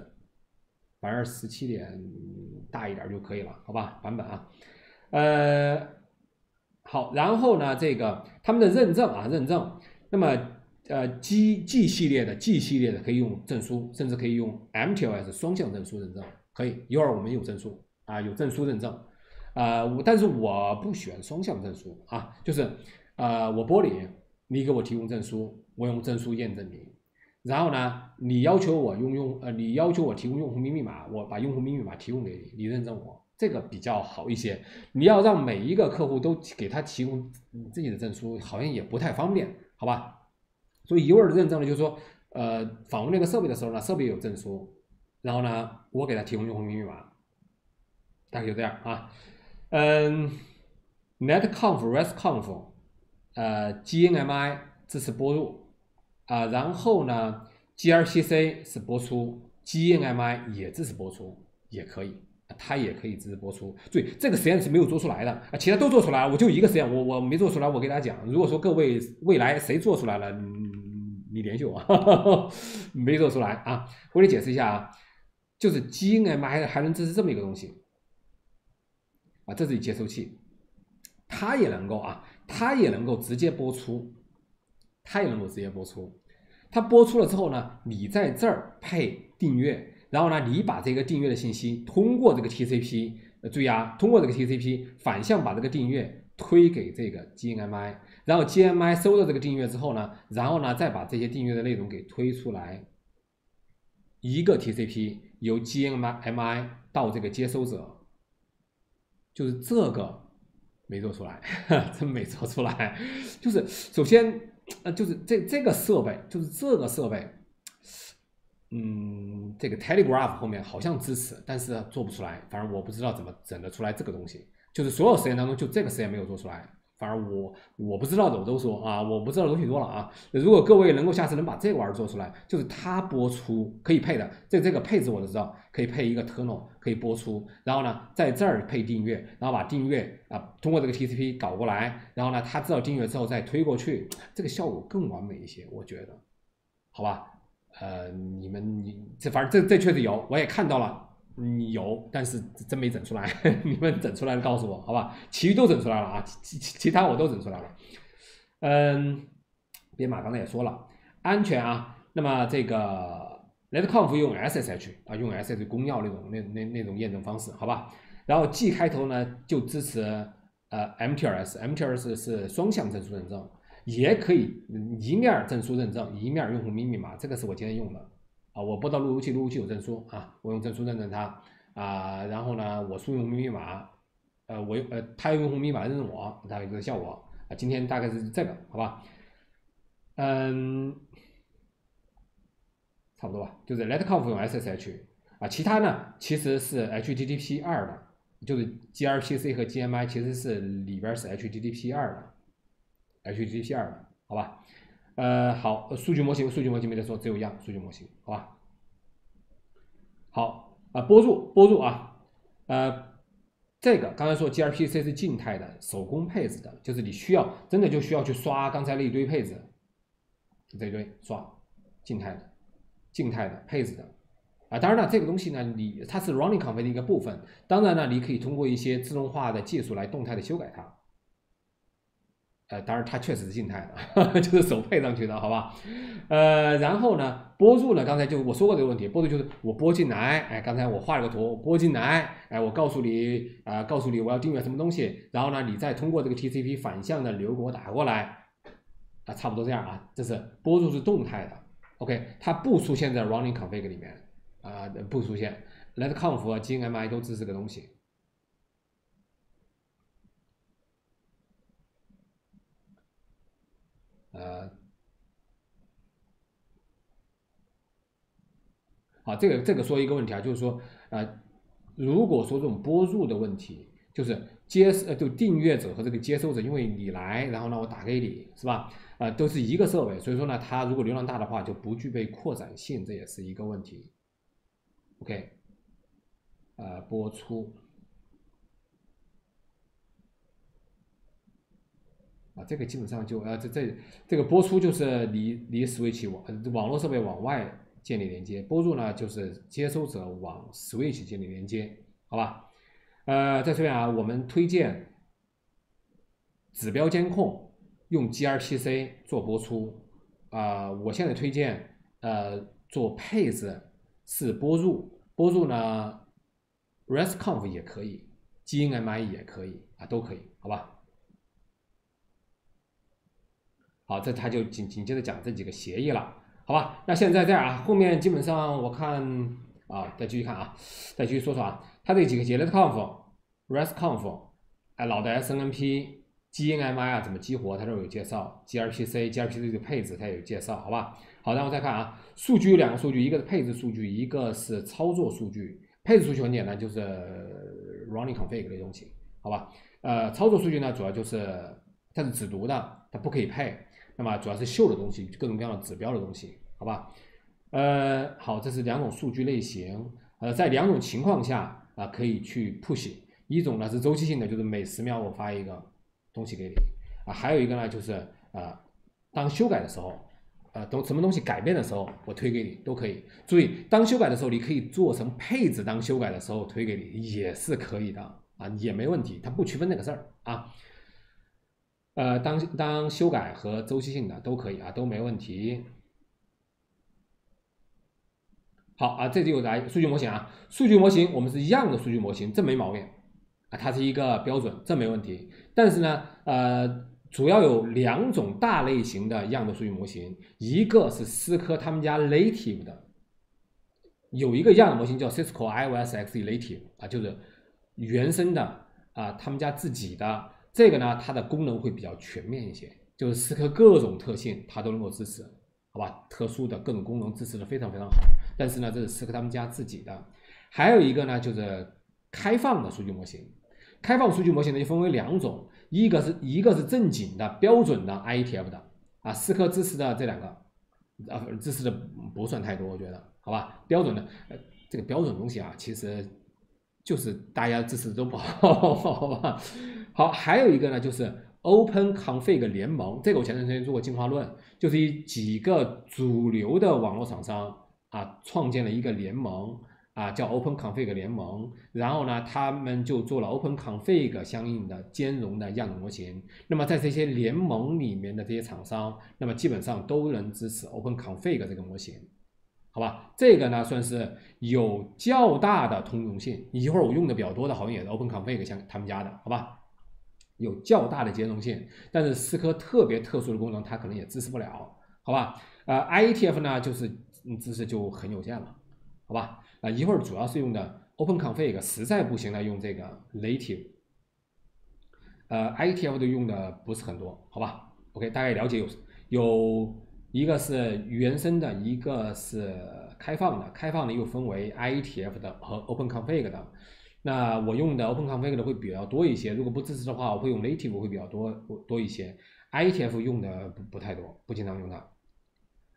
反正十七点大一点就可以了，好吧？版本啊，呃，好，然后呢，这个他们的认证啊，认证，那么呃，G G 系列的 G 系列的可以用证书，甚至可以用 M T L S 双向证书认证，可以，一会儿我们有证书。啊，有证书认证，啊，我但是我不选双向证书啊，就是，呃，我玻璃，你给我提供证书，我用证书验证你，然后呢，你要求我用用，呃，你要求我提供用户名密码，我把用户名密码提供给你，你认证我，这个比较好一些。你要让每一个客户都给他提供自己的证书，好像也不太方便，好吧？所以一味儿认证呢，就是说，呃，访问那个设备的时候呢，设备有证书，然后呢，我给他提供用户名密码。大概就这样啊，嗯，netconf、RestConf，呃，GNMI 支持播入啊，然后呢，GRCC 是播出，GNMI 也支持播出，也可以，它也可以支持播出。注意，这个实验是没有做出来的啊，其他都做出来了，我就一个实验，我我没做出来，我给大家讲。如果说各位未来谁做出来了，你联系我，没做出来啊，我给你解释一下啊，就是 GNMI 还能支持这么一个东西。啊，这是接收器，它也能够啊，它也能够直接播出，它也能够直接播出。它播出了之后呢，你在这儿配订阅，然后呢，你把这个订阅的信息通过这个 TCP，注意啊，通过这个 TCP 反向把这个订阅推给这个 G M I，然后 G M I 收到这个订阅之后呢，然后呢，再把这些订阅的内容给推出来，一个 TCP 由 G M I 到这个接收者。就是这个没做出来，真没做出来。就是首先，呃，就是这这个设备，就是这个设备，嗯，这个 Telegraph 后面好像支持，但是做不出来。反正我不知道怎么整得出来这个东西。就是所有实验当中，就这个实验没有做出来。反而我我不知道的我都说啊，我不知道的东西多了啊。如果各位能够下次能把这个玩意儿做出来，就是它播出可以配的，这这个配置我都知道，可以配一个 terminal 可以播出，然后呢在这儿配订阅，然后把订阅啊通过这个 TCP 搞过来，然后呢它知道订阅之后再推过去，这个效果更完美一些，我觉得，好吧？呃，你们你这反正这这确实有，我也看到了。你有，但是真没整出来。你们整出来了告诉我，好吧？其余都整出来了啊，其其其他我都整出来了。嗯，编码刚才也说了，安全啊。那么这个 letconf 用 SSH 啊，用 SSH 公钥那种那那那种验证方式，好吧？然后 G 开头呢就支持呃 MTLS，MTLS 是双向证书认证，也可以一面证书认证，一面用户名密码，这个是我今天用的啊。我拨到路由器，路由器有证书啊，我用证书认证它啊，然后呢，我输用户密码，呃，我用呃，他用用户密码认证我，大概这个效果啊。今天大概是这个，好吧？嗯，差不多吧，就是 LetConf 用 SSH 啊，其他呢其实是 HTTP 二的。就是 gRPC 和 GMI 其实是里边是 HTTP 二的，HTTP 二的，好吧？呃，好，数据模型，数据模型没得说，只有一样数据模型，好吧？好啊，播入，播入啊，呃，这个刚才说 gRPC 是静态的，手工配置的，就是你需要真的就需要去刷刚才那一堆配置，这一堆刷，静态的，静态的配置的。啊，当然了，这个东西呢，你它是 running config 的一个部分。当然呢，你可以通过一些自动化的技术来动态的修改它。呃，当然它确实是静态的，就是手配上去的，好吧？呃，然后呢，播入呢，刚才就我说过这个问题，播入就是我播进来，哎，刚才我画了个图，播进来，哎，我告诉你，啊，告诉你我要订阅什么东西，然后呢，你再通过这个 TCP 反向的流给我打过来，啊，差不多这样啊，这是播入是动态的，OK，它不出现在 running config 里面。啊，不出现，letconf 和 GMI 都支持个东西。呃，好，这个这个说一个问题啊，就是说，呃，如果说这种播入的问题，就是接呃，就订阅者和这个接收者，因为你来，然后呢，我打给你，是吧？啊，都是一个设备，所以说呢，它如果流量大的话，就不具备扩展性，这也是一个问题。OK，呃，播出啊，这个基本上就呃，这这这个播出就是离离 switch 网网络设备往外建立连接，播入呢就是接收者往 switch 建立连接，好吧？呃，在这边啊，我们推荐指标监控用 gRPC 做播出啊，我现在推荐呃做配置。是播入，播入呢，RESTconf 也可以，GNMI 也可以啊，都可以，好吧？好，这他就紧紧接着讲这几个协议了，好吧？那现在这样啊，后面基本上我看啊，再继续看啊，再继续说说啊，它这几个节 LetConf、RESTconf，哎，老的 SNMP、GNMI 啊怎么激活，它这有介绍，gRPC、gRPC 的配置它也有介绍，好吧？好，然后再看啊，数据有两个数据，一个是配置数据，一个是操作数据。配置数据很简单，就是 running config 的东西，好吧？呃，操作数据呢，主要就是它是只读的，它不可以配。那么主要是秀的东西，各种各样的指标的东西，好吧？呃，好，这是两种数据类型。呃，在两种情况下啊，可以去 push。一种呢是周期性的，就是每十秒我发一个东西给你啊。还有一个呢，就是啊，当修改的时候。呃，都什么东西改变的时候，我推给你都可以。注意，当修改的时候，你可以做成配置。当修改的时候推给你也是可以的啊，也没问题。它不区分那个事儿啊。呃，当当修改和周期性的都可以啊，都没问题。好啊，这就来数据模型啊。数据模型我们是一样的数据模型，这没毛病啊，它是一个标准，这没问题。但是呢，呃。主要有两种大类型的样的数据模型，一个是思科他们家 native 的，有一个样的模型叫 Cisco iOS XE native 啊，就是原生的啊，他们家自己的这个呢，它的功能会比较全面一些，就是思科各种特性它都能够支持，好吧？特殊的各种功能支持的非常非常好。但是呢，这是思科他们家自己的，还有一个呢，就是开放的数据模型。开放数据模型呢，就分为两种。一个是一个是正经的标准的 IETF 的啊，思科支持的这两个啊，支持的不算太多，我觉得好吧。标准的呃，这个标准东西啊，其实就是大家支持都不好，好吧。好，还有一个呢，就是 Open Config 联盟，这个我前段时间做过进化论，就是以几个主流的网络厂商啊，创建了一个联盟。啊，叫 Open Config 联盟，然后呢，他们就做了 Open Config 相应的兼容的样模型。那么在这些联盟里面的这些厂商，那么基本上都能支持 Open Config 这个模型，好吧？这个呢算是有较大的通用性。一会儿我用的比较多的，好像也是 Open Config 像他们家的，好吧？有较大的兼容性，但是思科特别特殊的功能它可能也支持不了，好吧？呃，IETF 呢就是支持就很有限了，好吧？啊，一会儿主要是用的 OpenConfig，实在不行呢用这个 Native，呃，IETF 的用的不是很多，好吧？OK，大概了解有有一个是原生的，一个是开放的，开放的又分为 IETF 的和 OpenConfig 的。那我用的 OpenConfig 的会比较多一些，如果不支持的话，我会用 Native 会比较多多一些，IETF 用的不不太多，不经常用它。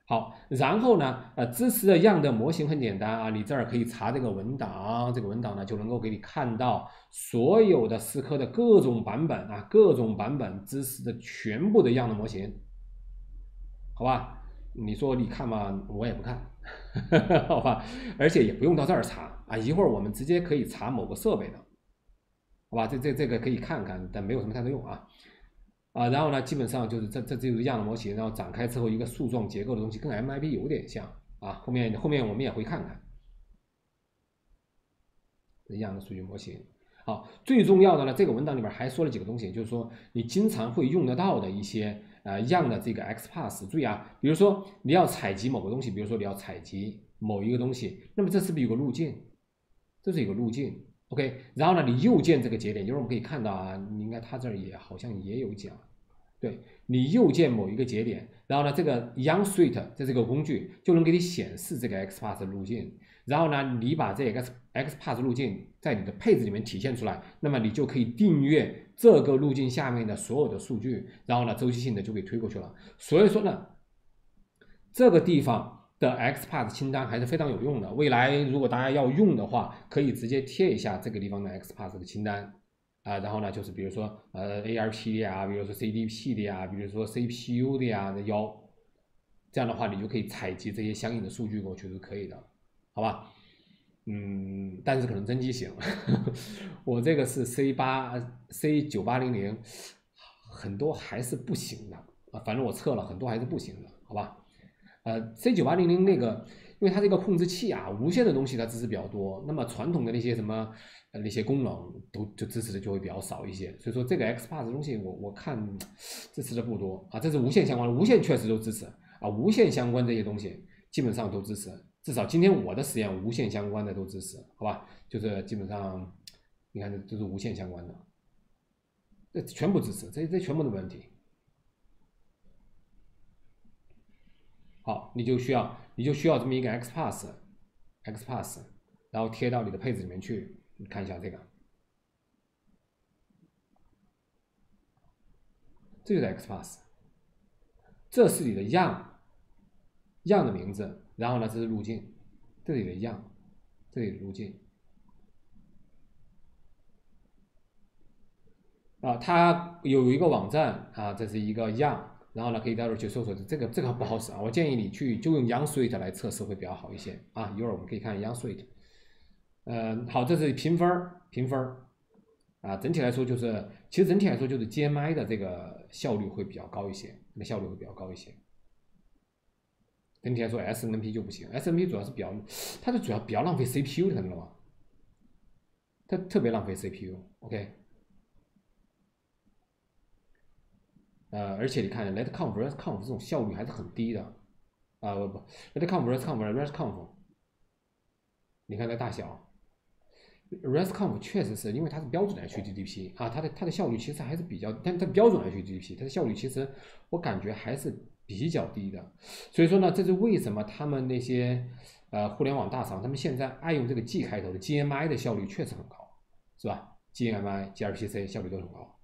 好，然后呢，呃，支持的样的模型很简单啊，你这儿可以查这个文档，这个文档呢就能够给你看到所有的思科的各种版本啊，各种版本支持的全部的样的模型，好吧？你说你看吧？我也不看，好吧？而且也不用到这儿查啊，一会儿我们直接可以查某个设备的，好吧？这这这个可以看看，但没有什么太多用啊。啊，然后呢，基本上就是这这就是样的模型，然后展开之后一个树状结构的东西，跟 MIB 有点像啊。后面后面我们也会看看这样的数据模型。好，最重要的呢，这个文档里边还说了几个东西，就是说你经常会用得到的一些呃样的这个 XPath。注意啊，比如说你要采集某个东西，比如说你要采集某一个东西，那么这是不是有个路径？这是一个路径。OK，然后呢，你右键这个节点，就是我们可以看到啊，你应该它这儿也好像也有讲，对你右键某一个节点，然后呢，这个 Young Suite 在这个工具就能给你显示这个 XPath 路径，然后呢，你把这个 XPath 路径在你的配置里面体现出来，那么你就可以订阅这个路径下面的所有的数据，然后呢，周期性的就给推过去了。所以说呢，这个地方。的 XPath 清单还是非常有用的。未来如果大家要用的话，可以直接贴一下这个地方的 XPath 的清单啊。然后呢，就是比如说呃 ARP 的呀，比如说 CDP 的呀，比如说 CPU 的呀的幺，这样的话你就可以采集这些相应的数据过去是可以的，好吧？嗯，但是可能真机型，我这个是 C 八 C 九八零零，很多还是不行的啊。反正我测了很多还是不行的，好吧？呃，C 九八零零那个，因为它这个控制器啊，无线的东西它支持比较多，那么传统的那些什么呃那些功能都就支持的就会比较少一些，所以说这个 XPath 的东西我我看支持的不多啊，这是无线相关的，无线确实都支持啊，无线相关这些东西基本上都支持，至少今天我的实验无线相关的都支持，好吧？就是基本上你看这都是无线相关的，这全部支持，这这全部都没问题。好，你就需要你就需要这么一个 XPath，XPath，然后贴到你的配置里面去。你看一下这个，这就是 XPath，这是你的样样的名字，然后呢，这是路径，这里的样，这里的路径。啊，它有一个网站啊，这是一个样。然后呢，可以到时候去搜索这个，这个不好使啊。我建议你去就用 Young Suite 来测试会比较好一些啊。一会儿我们可以看 Young Suite。呃，好，这是评分，评分啊。整体来说就是，其实整体来说就是 GMI 的这个效率会比较高一些，那效率会比较高一些。整体来说，SNP 就不行，SNP 主要是比较，它是主要比较浪费 CPU 的，知道吗？它特别浪费 CPU，OK。呃，而且你看，letconf、resconf 这种效率还是很低的，啊不不，letconf、resconf、resconf，你看这大小，resconf 确实是因为它是标准的 HTTP 啊，它的它的效率其实还是比较，但它标准的 HTTP 它的效率其实我感觉还是比较低的，所以说呢，这是为什么他们那些呃互联网大厂他们现在爱用这个 G 开头的 GMI 的效率确实很高，是吧？GMI、gRPC 效率都很高。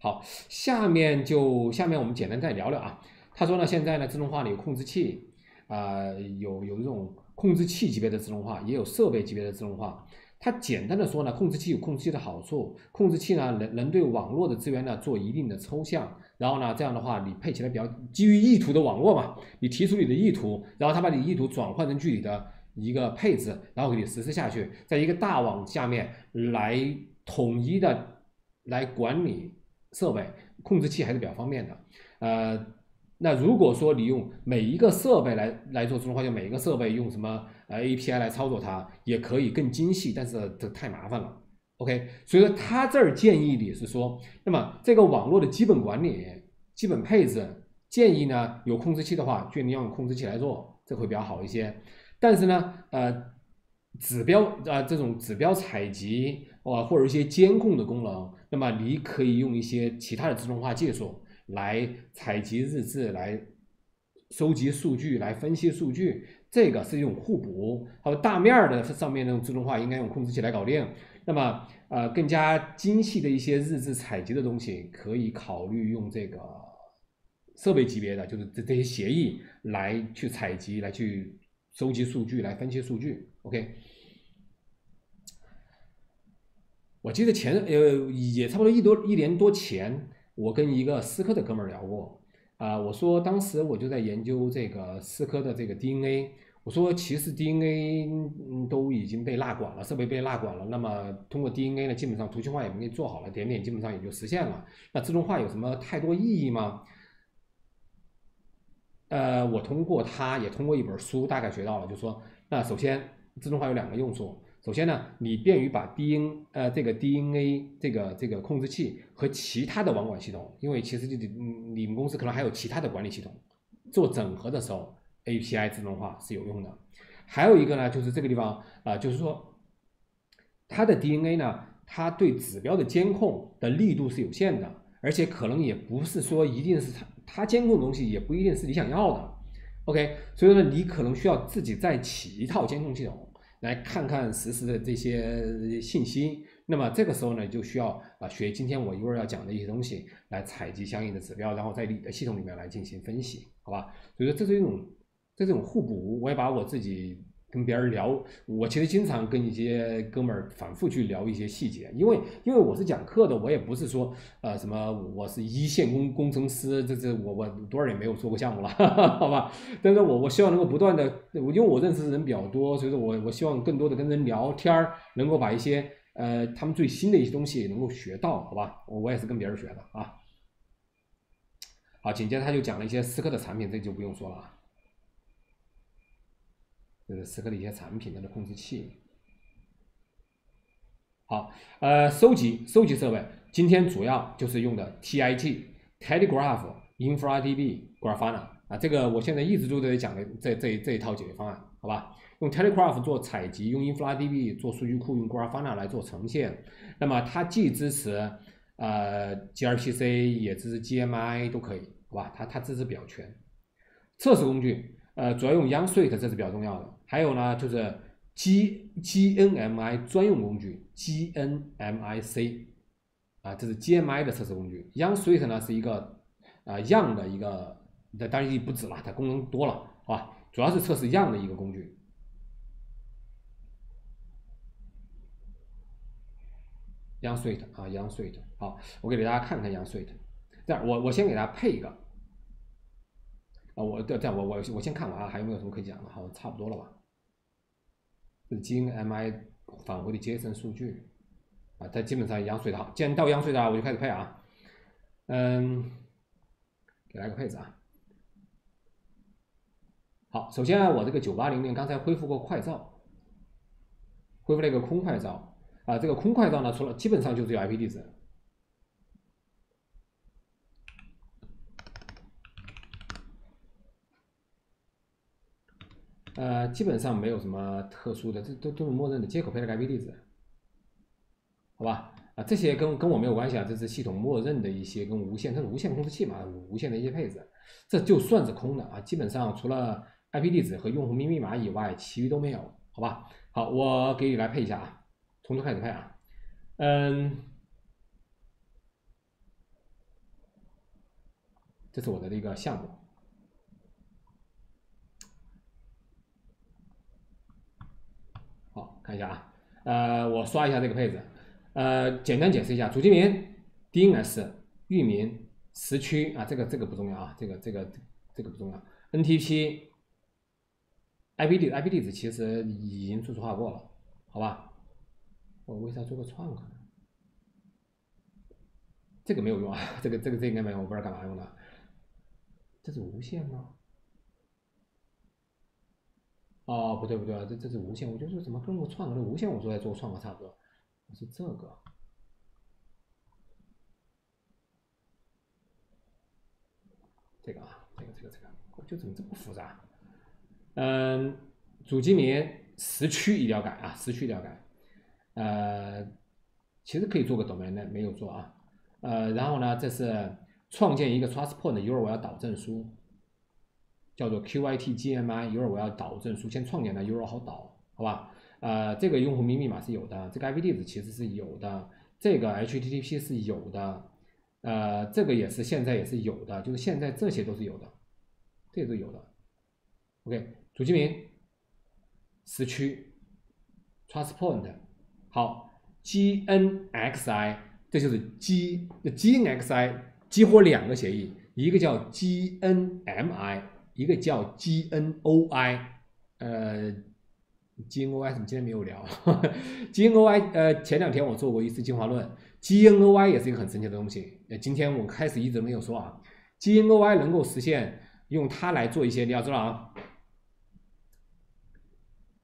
好，下面就下面我们简单再聊聊啊。他说呢，现在呢自动化呢有控制器啊，有有这种控制器级别的自动化，也有设备级别的自动化。它简单的说呢，控制器有控制器的好处，控制器呢能能对网络的资源呢做一定的抽象，然后呢这样的话你配起来比较基于意图的网络嘛，你提出你的意图，然后他把你意图转换成具体的一个配置，然后给你实施下去，在一个大网下面来统一的来管理。设备控制器还是比较方便的，呃，那如果说你用每一个设备来来做自动化，就每一个设备用什么呃 API 来操作它，也可以更精细，但是这太麻烦了 OK，所以说他这儿建议你是说，那么这个网络的基本管理、基本配置，建议呢有控制器的话，就你用控制器来做，这会比较好一些。但是呢，呃，指标啊这种指标采集啊或者一些监控的功能，那么你可以用一些其他的自动化技术来采集日志来。收集数据来分析数据，这个是一种互补。还有大面儿的上面那种自动化，应该用控制器来搞定。那么，呃，更加精细的一些日志采集的东西，可以考虑用这个设备级别的，就是这这些协议来去采集、来去收集数据、来分析数据。OK，我记得前呃也差不多一多一年多前，我跟一个思科的哥们儿聊过。啊，我说当时我就在研究这个思科的这个 DNA，我说其实 DNA 都已经被纳管了，设备被纳管了，那么通过 DNA 呢，基本上图形化也给你做好了，点点基本上也就实现了。那自动化有什么太多意义吗？呃，我通过它也通过一本书大概学到了，就说，那首先自动化有两个用处。首先呢，你便于把 D N 呃这个 DNA 这个这个控制器和其他的网管系统，因为其实就你们公司可能还有其他的管理系统做整合的时候，API 自动化是有用的。还有一个呢，就是这个地方啊，就是说它的 DNA 呢，它对指标的监控的力度是有限的，而且可能也不是说一定是它它监控的东西也不一定是你想要的。OK，所以呢，你可能需要自己再起一套监控系统。来看看实时的这些信息，那么这个时候呢，就需要啊学今天我一会儿要讲的一些东西，来采集相应的指标，然后在你的系统里面来进行分析，好吧？所以说这是一种这是一种互补，我也把我自己。跟别人聊，我其实经常跟一些哥们儿反复去聊一些细节，因为因为我是讲课的，我也不是说呃什么我是一线工工程师，这这我我多少年没有做过项目了，好吧？但是我我希望能够不断的，因为我认识的人比较多，所以说我我希望更多的跟人聊天儿，能够把一些呃他们最新的一些东西能够学到，好吧？我我也是跟别人学的啊。好，紧接着他就讲了一些思科的产品，这就不用说了啊。就是思科的一些产品它的控制器。好，呃，收集收集设备，今天主要就是用的 TIT、Telegraph、InfraDB、Grafana 啊，这个我现在一直都在讲的这这这一套解决方案，好吧？用 Telegraph 做采集，用 InfraDB 做数据库，用 Grafana 来做呈现。那么它既支持呃 gRPC，也支持 GMI 都可以，好吧？它它支持比较全。测试工具。呃，主要用 Young Suite 这是比较重要的。还有呢，就是 G GNMI 专用工具 GNMIC 啊，这是 GMI 的测试工具。Young Suite 呢是一个啊，Yun 的一个，那当然也不止了，它功能多了，好吧？主要是测试 Yun 的一个工具。Young Suite 啊，Young Suite，好，我给大家看看 Young Suite。这样，我我先给大家配一个。啊，我这样，我我我先看完啊，还有没有什么可以讲的？好像差不多了吧。是 GNMI 返回的 JSON 数据啊，它基本上央税的。既然到央税的，我就开始配啊。嗯，给来个配置啊。好，首先啊我这个九八零零刚才恢复过快照，恢复了一个空快照啊。这个空快照呢，除了基本上就是有 IP 地址。呃，基本上没有什么特殊的，这都都是默认的接口配的 IP 地址，好吧？啊，这些跟跟我没有关系啊，这是系统默认的一些跟无线，它是无线控制器嘛，无线的一些配置，这就算是空的啊。基本上除了 IP 地址和用户名密码以外，其余都没有，好吧？好，我给你来配一下啊，从头开始配啊，嗯，这是我的这个项目。看一下啊，呃，我刷一下这个配置，呃，简单解释一下，主机名 DNS 域名时区啊，这个这个不重要啊，这个这个这个不重要，NTP IP 地 IP 地址其实已经初始化过了，好吧？我为啥做个创客呢？这个没有用啊，这个这个这应该没有，我不知道干嘛用的，这是无线吗？哦，不对不对，这这是无线，我就说怎么跟我创个无线，我说在做创客差不多。是这个。这个啊，这个这个这个，就怎么这么复杂？嗯，主机名时区一定要改啊，时区一定要改。呃，其实可以做个 domain，没有做啊。呃，然后呢，这是创建一个 transport，一会儿我要导证书，叫做 QITGMI，一会儿我要导证书，先创建它，一会儿好导，好吧？呃，这个用户名密码是有的，这个 IP 地址其实是有的，这个 HTTP 是有的。呃，这个也是现在也是有的，就是现在这些都是有的，这都有的。OK，主机名、时区、trust point，好，GNXI，这就是 G GNXI 激活两个协议，一个叫 GNMI，一个叫 GNOI，呃。G N O I 怎么今天没有聊？G N O I 呃，前两天我做过一次进化论，G N O I 也是一个很神奇的东西。呃，今天我开始一直没有说啊，G N O I 能够实现用它来做一些，你要知道啊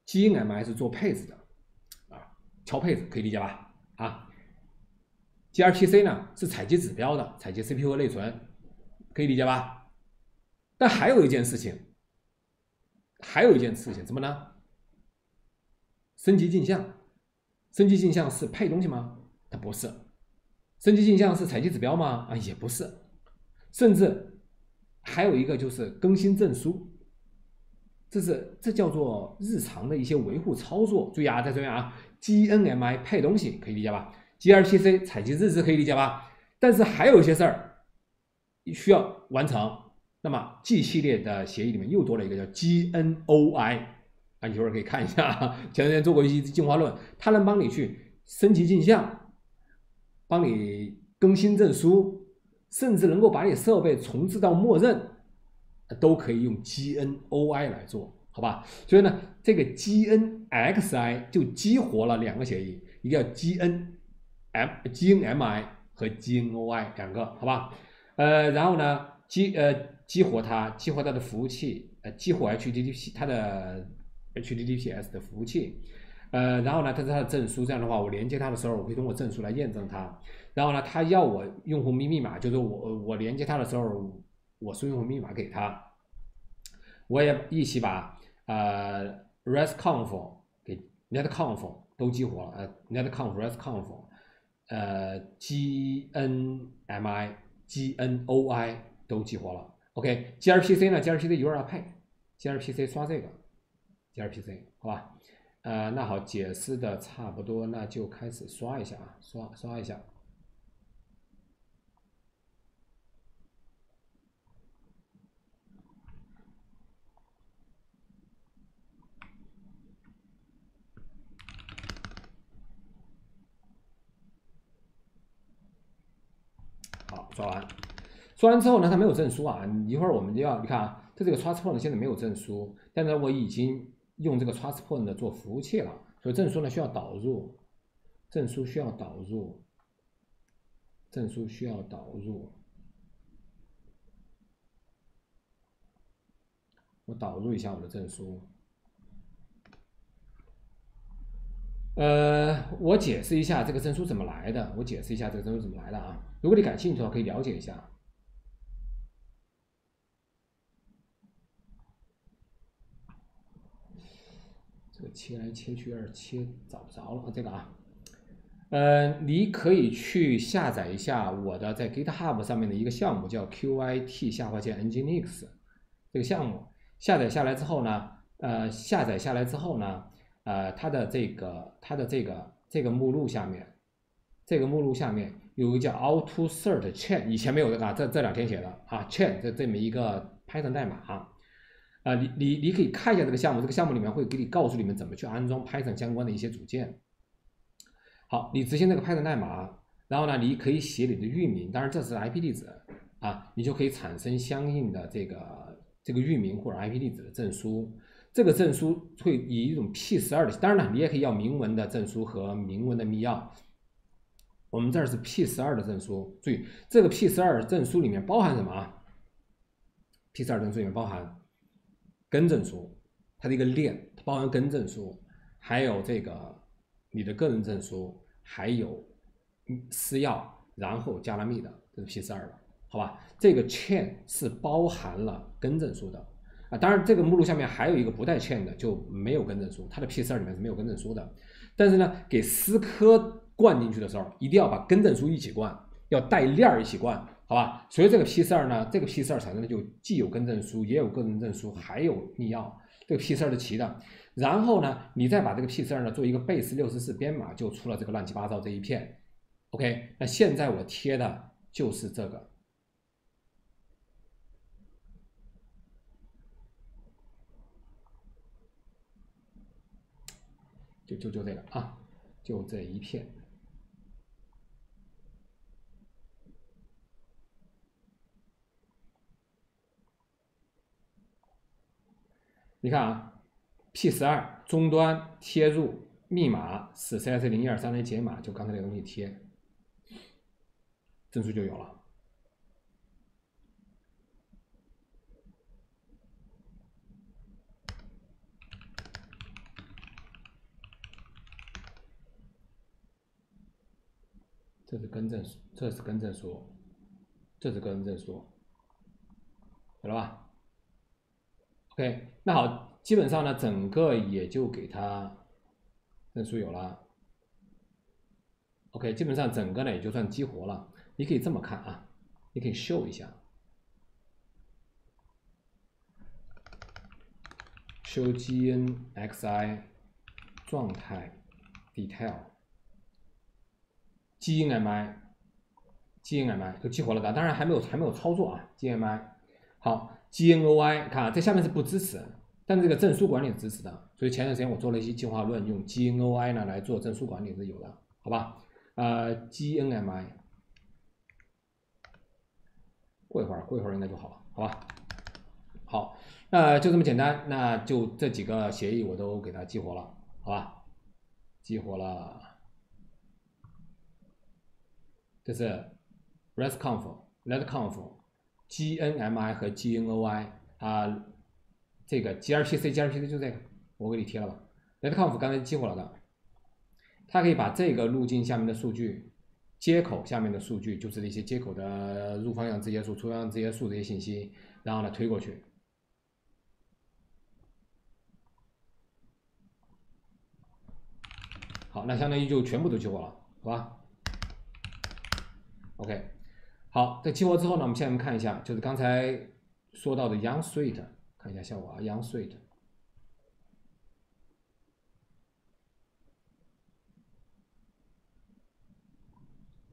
，G N M I 是做配置的啊，敲配置可以理解吧？啊，G R P C 呢是采集指标的，采集 C P U 和内存，可以理解吧？但还有一件事情，还有一件事情，怎么呢？升级镜像，升级镜像是配东西吗？它不是。升级镜像是采集指标吗？啊，也不是。甚至还有一个就是更新证书，这是这叫做日常的一些维护操作。注意啊，在这边啊，GNMI 配东西可以理解吧？gRPC 采集日志可以理解吧？但是还有一些事儿需要完成。那么 G 系列的协议里面又多了一个叫 GNOI 啊。一会儿可以看一下，前两天做过一期进化论，它能帮你去升级镜像，帮你更新证书，甚至能够把你设备重置到默认，都可以用 GNOI 来做，好吧？所以呢，这个 GNXI 就激活了两个协议，一个叫 GNM GNMI 和 GNOI 两个，好吧？呃，然后呢，激呃激活它，激活它的服务器，呃，激活 HTTP 它的。HTTPS 的服务器，呃，然后呢，它是它的证书，这样的话，我连接它的时候，我可以通过证书来验证它。然后呢，它要我用户名密码，就是我我连接它的时候，我输用户密码给他，我也一起把呃 RESTconf 给 NetConf 都激活了，呃 NetConf RESTconf，呃 GNMI GNOI 都激活了。OK，gRPC 呢？gRPC 一会儿要配，gRPC 刷这个。gRPC 好吧，呃，那好，解释的差不多，那就开始刷一下啊，刷刷一下。好，刷完，刷完之后呢，它没有证书啊，一会儿我们就要，你看啊，它这个 TrustPoint 现在没有证书，但是我已经。用这个 TrustPoint 做服务器了，所以证书呢需要导入，证书需要导入，证书需要导入。我导入一下我的证书。呃，我解释一下这个证书怎么来的。我解释一下这个证书怎么来的啊？如果你感兴趣的话，可以了解一下。切来切去，有点切找不着了。这个啊，呃，你可以去下载一下我的在 GitHub 上面的一个项目，叫 Qit 下划线 Nginx 这个项目。下载下来之后呢，呃，下载下来之后呢，呃，它的这个它的这个这个目录下面，这个目录下面有个叫 AutoCert Chain，以前没有的啊，这这两天写的啊，Chain 这这么一个 Python 代码。啊，啊你你你可以看一下这个项目，这个项目里面会给你告诉你们怎么去安装 Python 相关的一些组件。好，你执行这个 Python 代码，然后呢，你可以写你的域名，当然这是 IP 地址啊，你就可以产生相应的这个这个域名或者 IP 地址的证书。这个证书会以一种 P 十二的，当然了，你也可以要明文的证书和明文的密钥。我们这儿是 P 十二的证书，注意这个 P 十二证书里面包含什么啊？P 十二证书里面包含。根证书，它的一个链，它包含根证书，还有这个你的个人证书，还有私钥，然后加了密的，这是 P 四二的，好吧？这个 chain 是包含了更证书的啊。当然，这个目录下面还有一个不带 chain 的，就没有更证书，它的 P 四二里面是没有更证书的。但是呢，给思科灌进去的时候，一定要把更证书一起灌，要带链儿一起灌，好吧？所以这个 P 四二呢，这个 P 四二产生的就既有更证书，也有个人证书，还有密钥，这个 P 四二是齐的。然后呢，你再把这个 P 四二呢做一个 base 六十四编码，就出了这个乱七八糟这一片。OK，那现在我贴的就是这个，就就就这个啊，就这一片。你看啊。P 十二终端贴入密码是 CS 零一二三的解码，就刚才那个东西贴，证书就有了。这是更正书，这是更正书，这是更正书，懂了吧？OK，那好。基本上呢，整个也就给他证书有了。OK，基本上整个呢也就算激活了。你可以这么看啊，你可以秀一下，show GNXI 状态 detail，GNMI，GNMI 都激活了的，当然还没有还没有操作啊，GNMI 好，GNOI 看啊，这下面是不支持。但这个证书管理支持的，所以前段时间我做了一些进化论，用 GNOI 呢来做证书管理是有的，好吧？呃，GNMI，过一会儿，过一会儿应该就好了，好吧？好，那就这么简单，那就这几个协议我都给它激活了，好吧？激活了，这是 RESTconf、LetConf、GNMI 和 GNOI 啊。这个 gRPC gRPC 就这个，我给你贴了吧。LetConf 刚才激活了的，它可以把这个路径下面的数据，接口下面的数据，就是那些接口的入方向直接数、出方向直接数这些信息，然后呢推过去。好，那相当于就全部都激活了，好吧？OK，好，在激活之后呢，我们现在看一下，就是刚才说到的 Young Suite。看一下效果啊，Young Suite，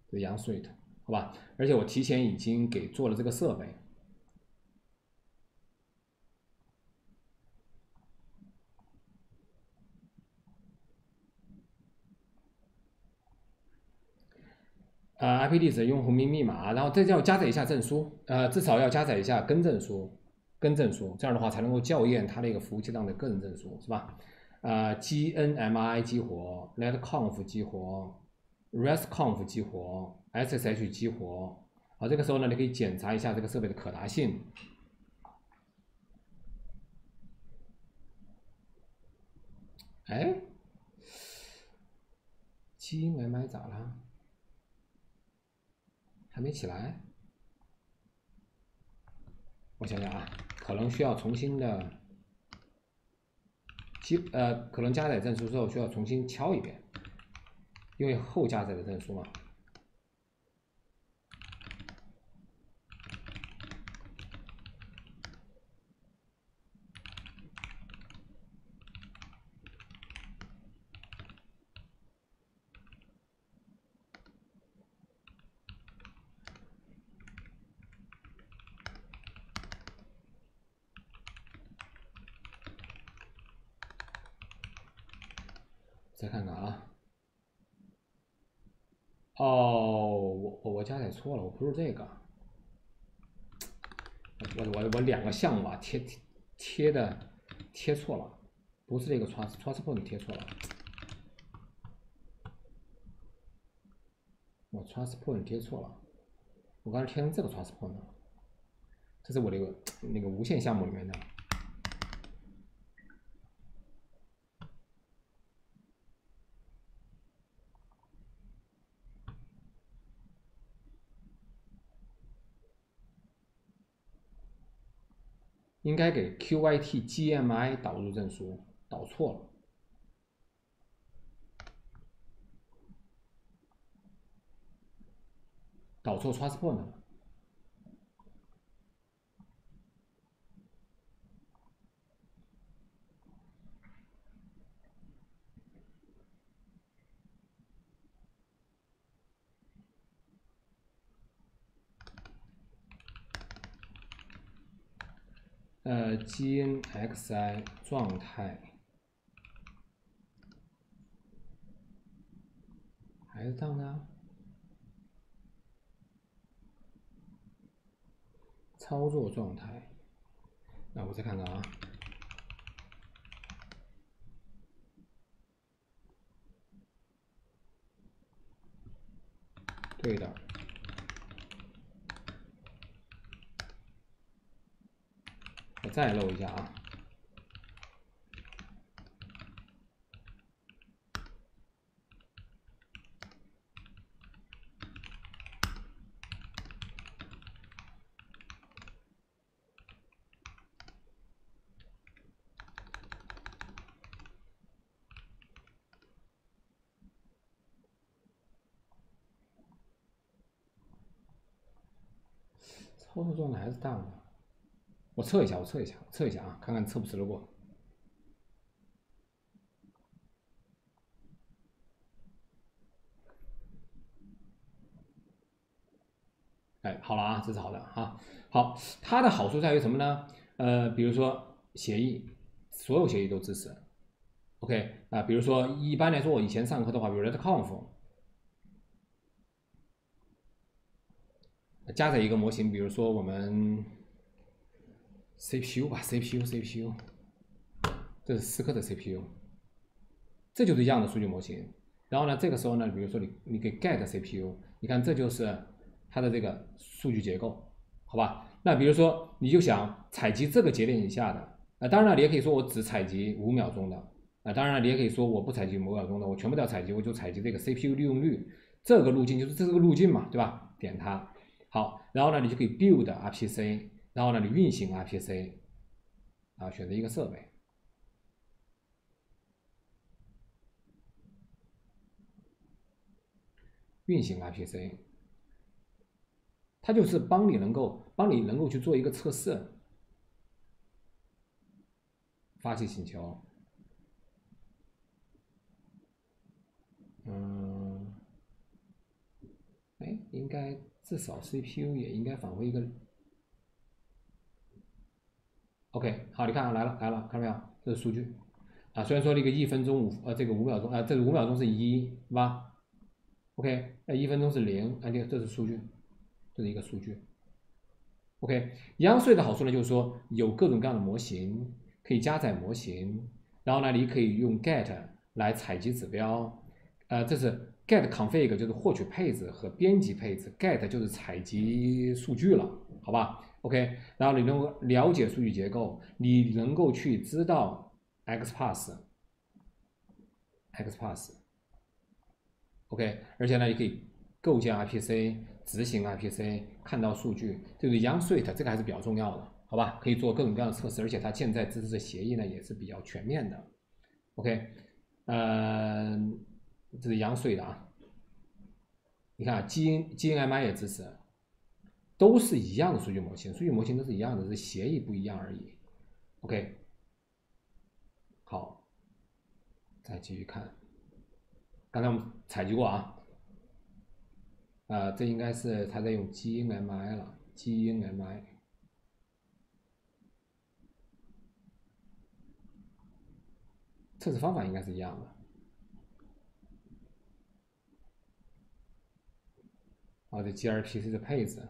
这 Young Suite，好吧，而且我提前已经给做了这个设备。呃，IP 地址、用户名、密码，然后这要加载一下证书，呃，至少要加载一下更证书。更证书，这样的话才能够校验它那个服务器上的个人证书，是吧？呃，GNMI 激活，LetConf 激活，RESTconf 激活，SSH 激活。好，这个时候呢，你可以检查一下这个设备的可达性。哎，GNMI 咋了？还没起来？我想想啊。可能需要重新的，基呃，可能加载证书之后需要重新敲一遍，因为后加载的证书嘛。再看看啊，哦，我我我加载错了，我不是这个，我我我两个项目啊贴贴的贴错了，不是这个 trans transport 贴错了，我 transport 贴错了，我刚才贴成这个 transport 了，这是我那个那个无线项目里面的。应该给 Qyt GMI 导入证书，导错了。导错 transport 了。呃，GNXI 状态。还是当的。操作状态，那我再看看啊，对的，我再漏一下啊。操作状态还是大了，我测一下，我测一下，测一下啊，看看测不测得过。哎，好了啊，这是好的啊。好，它的好处在于什么呢？呃，比如说协议，所有协议都支持。OK 啊，比如说一般来说，我以前上课的话，比如 RedConf。加载一个模型，比如说我们 CPU 吧，CPU，CPU，这是思科的 CPU，这就是一样的数据模型。然后呢，这个时候呢，比如说你你给 get CPU，你看这就是它的这个数据结构，好吧？那比如说你就想采集这个节点以下的，啊，当然了，你也可以说我只采集五秒钟的，啊，当然了，你也可以说我不采集五秒钟的，我全部都要采集，我就采集这个 CPU 利用率这个路径，就是这是个路径嘛，对吧？点它。好，然后呢，你就可以 build RPC，然后呢，你运行 RPC，啊，选择一个设备，运行 RPC，它就是帮你能够帮你能够去做一个测试，发起请求，嗯，哎，应该。至少 CPU 也应该返回一个。OK，好，你看啊，来了来了，看到没有？这是数据啊。虽然说那个一分钟五呃，这个五秒钟啊，这个五秒钟是一，是吧？OK，那一分钟是零，啊，这这是数据，这是一个数据。OK，央税的好处呢，就是说有各种各样的模型可以加载模型，然后呢，你可以用 get 来采集指标，呃，这是。get config 就是获取配置和编辑配置，get 就是采集数据了，好吧？OK，然后你能够了解数据结构，你能够去知道 XPath，XPath，OK，而且呢，你可以构建 RPC，执行 RPC，看到数据，这个 Young Suite 这个还是比较重要的，好吧？可以做各种各样的测试，而且它现在支持的协议呢也是比较全面的，OK，嗯。这是央税的啊，你看，G N G N M I 也支持，都是一样的数据模型，数据模型都是一样的，是协议不一样而已。OK，好，再继续看，刚才我们采集过啊，啊，这应该是他在用 G N M I 了，G N M I，测试方法应该是一样的。啊，这 gRPC 的配置。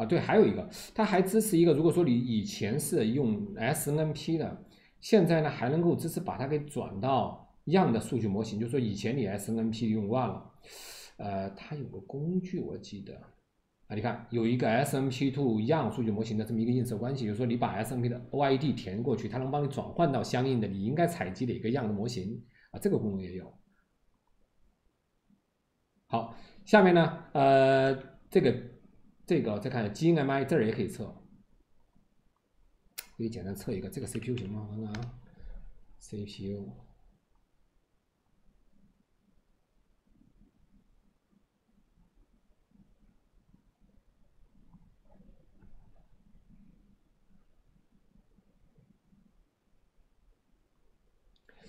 啊，对，还有一个，它还支持一个，如果说你以前是用 SNMP 的，现在呢还能够支持把它给转到样的数据模型，就是说以前你 SNMP 用惯了，呃，它有个工具我记得啊，你看有一个 SNP to 样数据模型的这么一个映射关系，就是说你把 SNP 的 OID 填过去，它能帮你转换到相应的你应该采集的一个样的模型啊，这个功能也有。好，下面呢，呃，这个这个再看基因 MI 这儿也可以测，可以简单测一个，这个 CPU 行吗？我看看啊，CPU。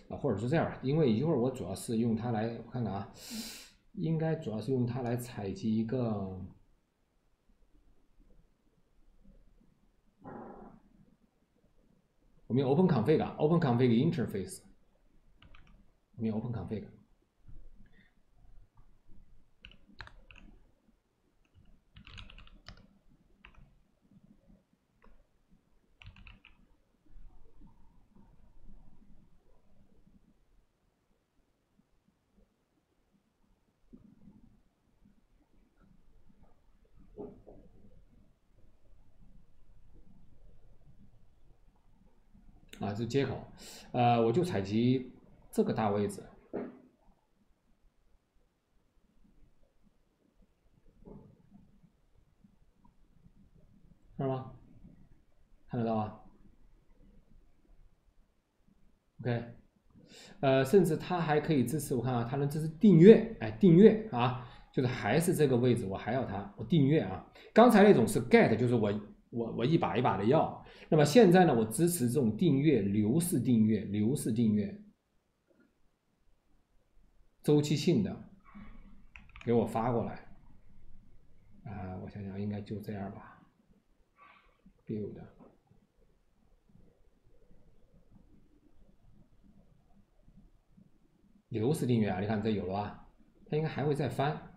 啊，或者是这样，因为一会儿我主要是用它来，我看看啊，应该主要是用它来采集一个，我们用 open config 啊，open config Interface，我们用 Open Config。啊，这是接口，呃，我就采集这个大位置，看到吗？看得到啊？OK，呃，甚至它还可以支持，我看啊，它能支持订阅，哎，订阅啊，就是还是这个位置，我还要它，我订阅啊。刚才那种是 get，就是我我我一把一把的要。那么现在呢，我支持这种订阅流式订阅，流式订阅，周期性的，给我发过来。啊，我想想，应该就这样吧。build，流式订阅啊，你看这有了吧？它应该还会再翻。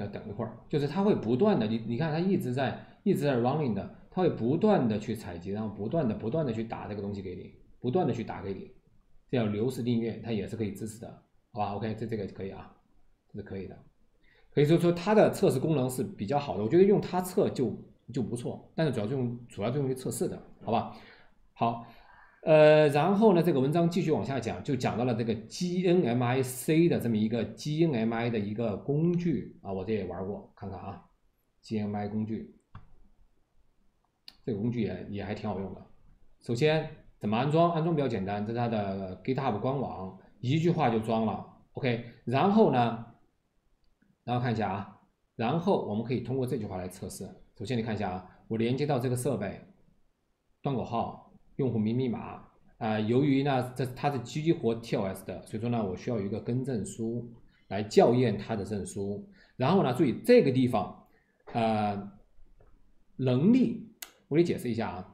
要等一会儿，就是它会不断的，你你看它一直在一直在 running 的，它会不断的去采集，然后不断的不断的去打这个东西给你，不断的去打给你，这叫流式订阅它也是可以支持的，好吧？OK，这这个可以啊，这是可以的，可以说说它的测试功能是比较好的，我觉得用它测就就不错，但是主要是用主要是用于测试的，好吧？好。呃，然后呢，这个文章继续往下讲，就讲到了这个 GNMIC 的这么一个 GNMI 的一个工具啊，我这也玩过，看看啊，GNMI 工具，这个工具也也还挺好用的。首先怎么安装？安装比较简单，这是它的 GitHub 官网，一句话就装了，OK。然后呢，然后看一下啊，然后我们可以通过这句话来测试。首先你看一下啊，我连接到这个设备，端口号。用户名密码啊，由于呢这它是激活 TLS 的，所以说呢我需要一个更证书来校验它的证书。然后呢，注意这个地方，呃，能力我给你解释一下啊。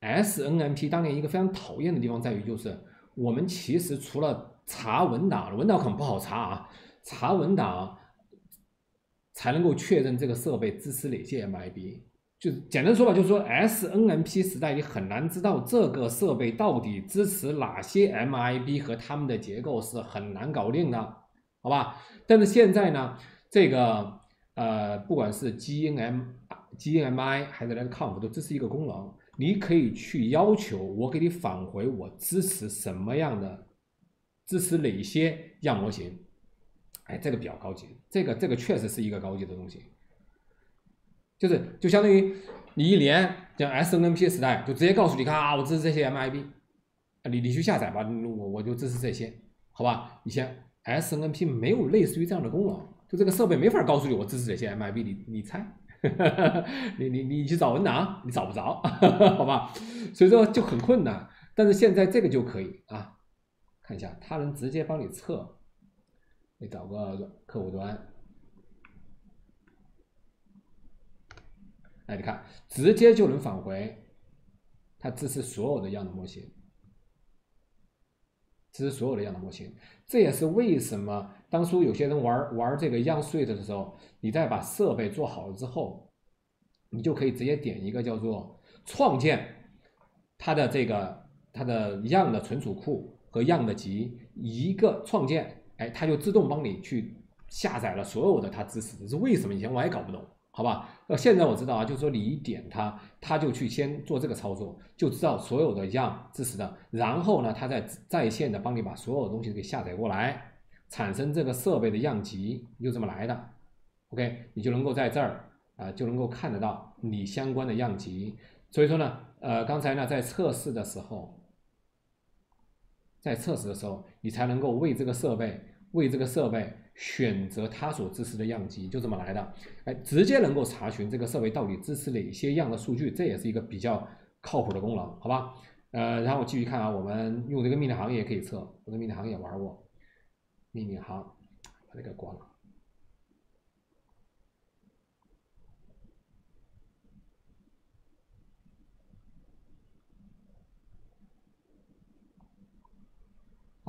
SNMP 当年一个非常讨厌的地方在于，就是我们其实除了查文档，文档很不好查啊，查文档才能够确认这个设备支持哪些 MIB。就简单说吧，就是说 SNMP 时代你很难知道这个设备到底支持哪些 MIB 和它们的结构是很难搞定的，好吧？但是现在呢，这个呃，不管是 GNM、GNMI 还是那个 Conf 都支持一个功能，你可以去要求我给你返回我支持什么样的，支持哪些样模型。哎，这个比较高级，这个这个确实是一个高级的东西。就是就相当于你一连像 SNMP 时代，就直接告诉你看啊，我支持这些 MIB，你你去下载吧，我我就支持这些，好吧？以前 SNMP 没有类似于这样的功能，就这个设备没法告诉你我支持哪些 MIB，你你猜，你你你去找文档，你找不着，好吧？所以说就很困难，但是现在这个就可以啊，看一下，它能直接帮你测，你找个客户端。哎，你看，直接就能返回，它支持所有的样的模型，支持所有的样的模型。这也是为什么当初有些人玩玩这个样 suite 的时候，你再把设备做好了之后，你就可以直接点一个叫做创建它的这个它的样的存储库和样的集，一个创建，哎，它就自动帮你去下载了所有的它支持的。是为什么？以前我也搞不懂。好吧，呃，现在我知道啊，就是说你一点它，它就去先做这个操作，就知道所有的样支持的，然后呢，它再在线的帮你把所有东西给下载过来，产生这个设备的样级，就这么来的。OK，你就能够在这儿啊，就能够看得到你相关的样级。所以说呢，呃，刚才呢在测试的时候，在测试的时候，你才能够为这个设备为这个设备选择它所支持的样机，就这么来的。哎，直接能够查询这个设备到底支持哪些样的数据，这也是一个比较靠谱的功能，好吧？呃，然后我继续看啊，我们用这个命令行也可以测，我的命令行也玩过，命令行把这个关了。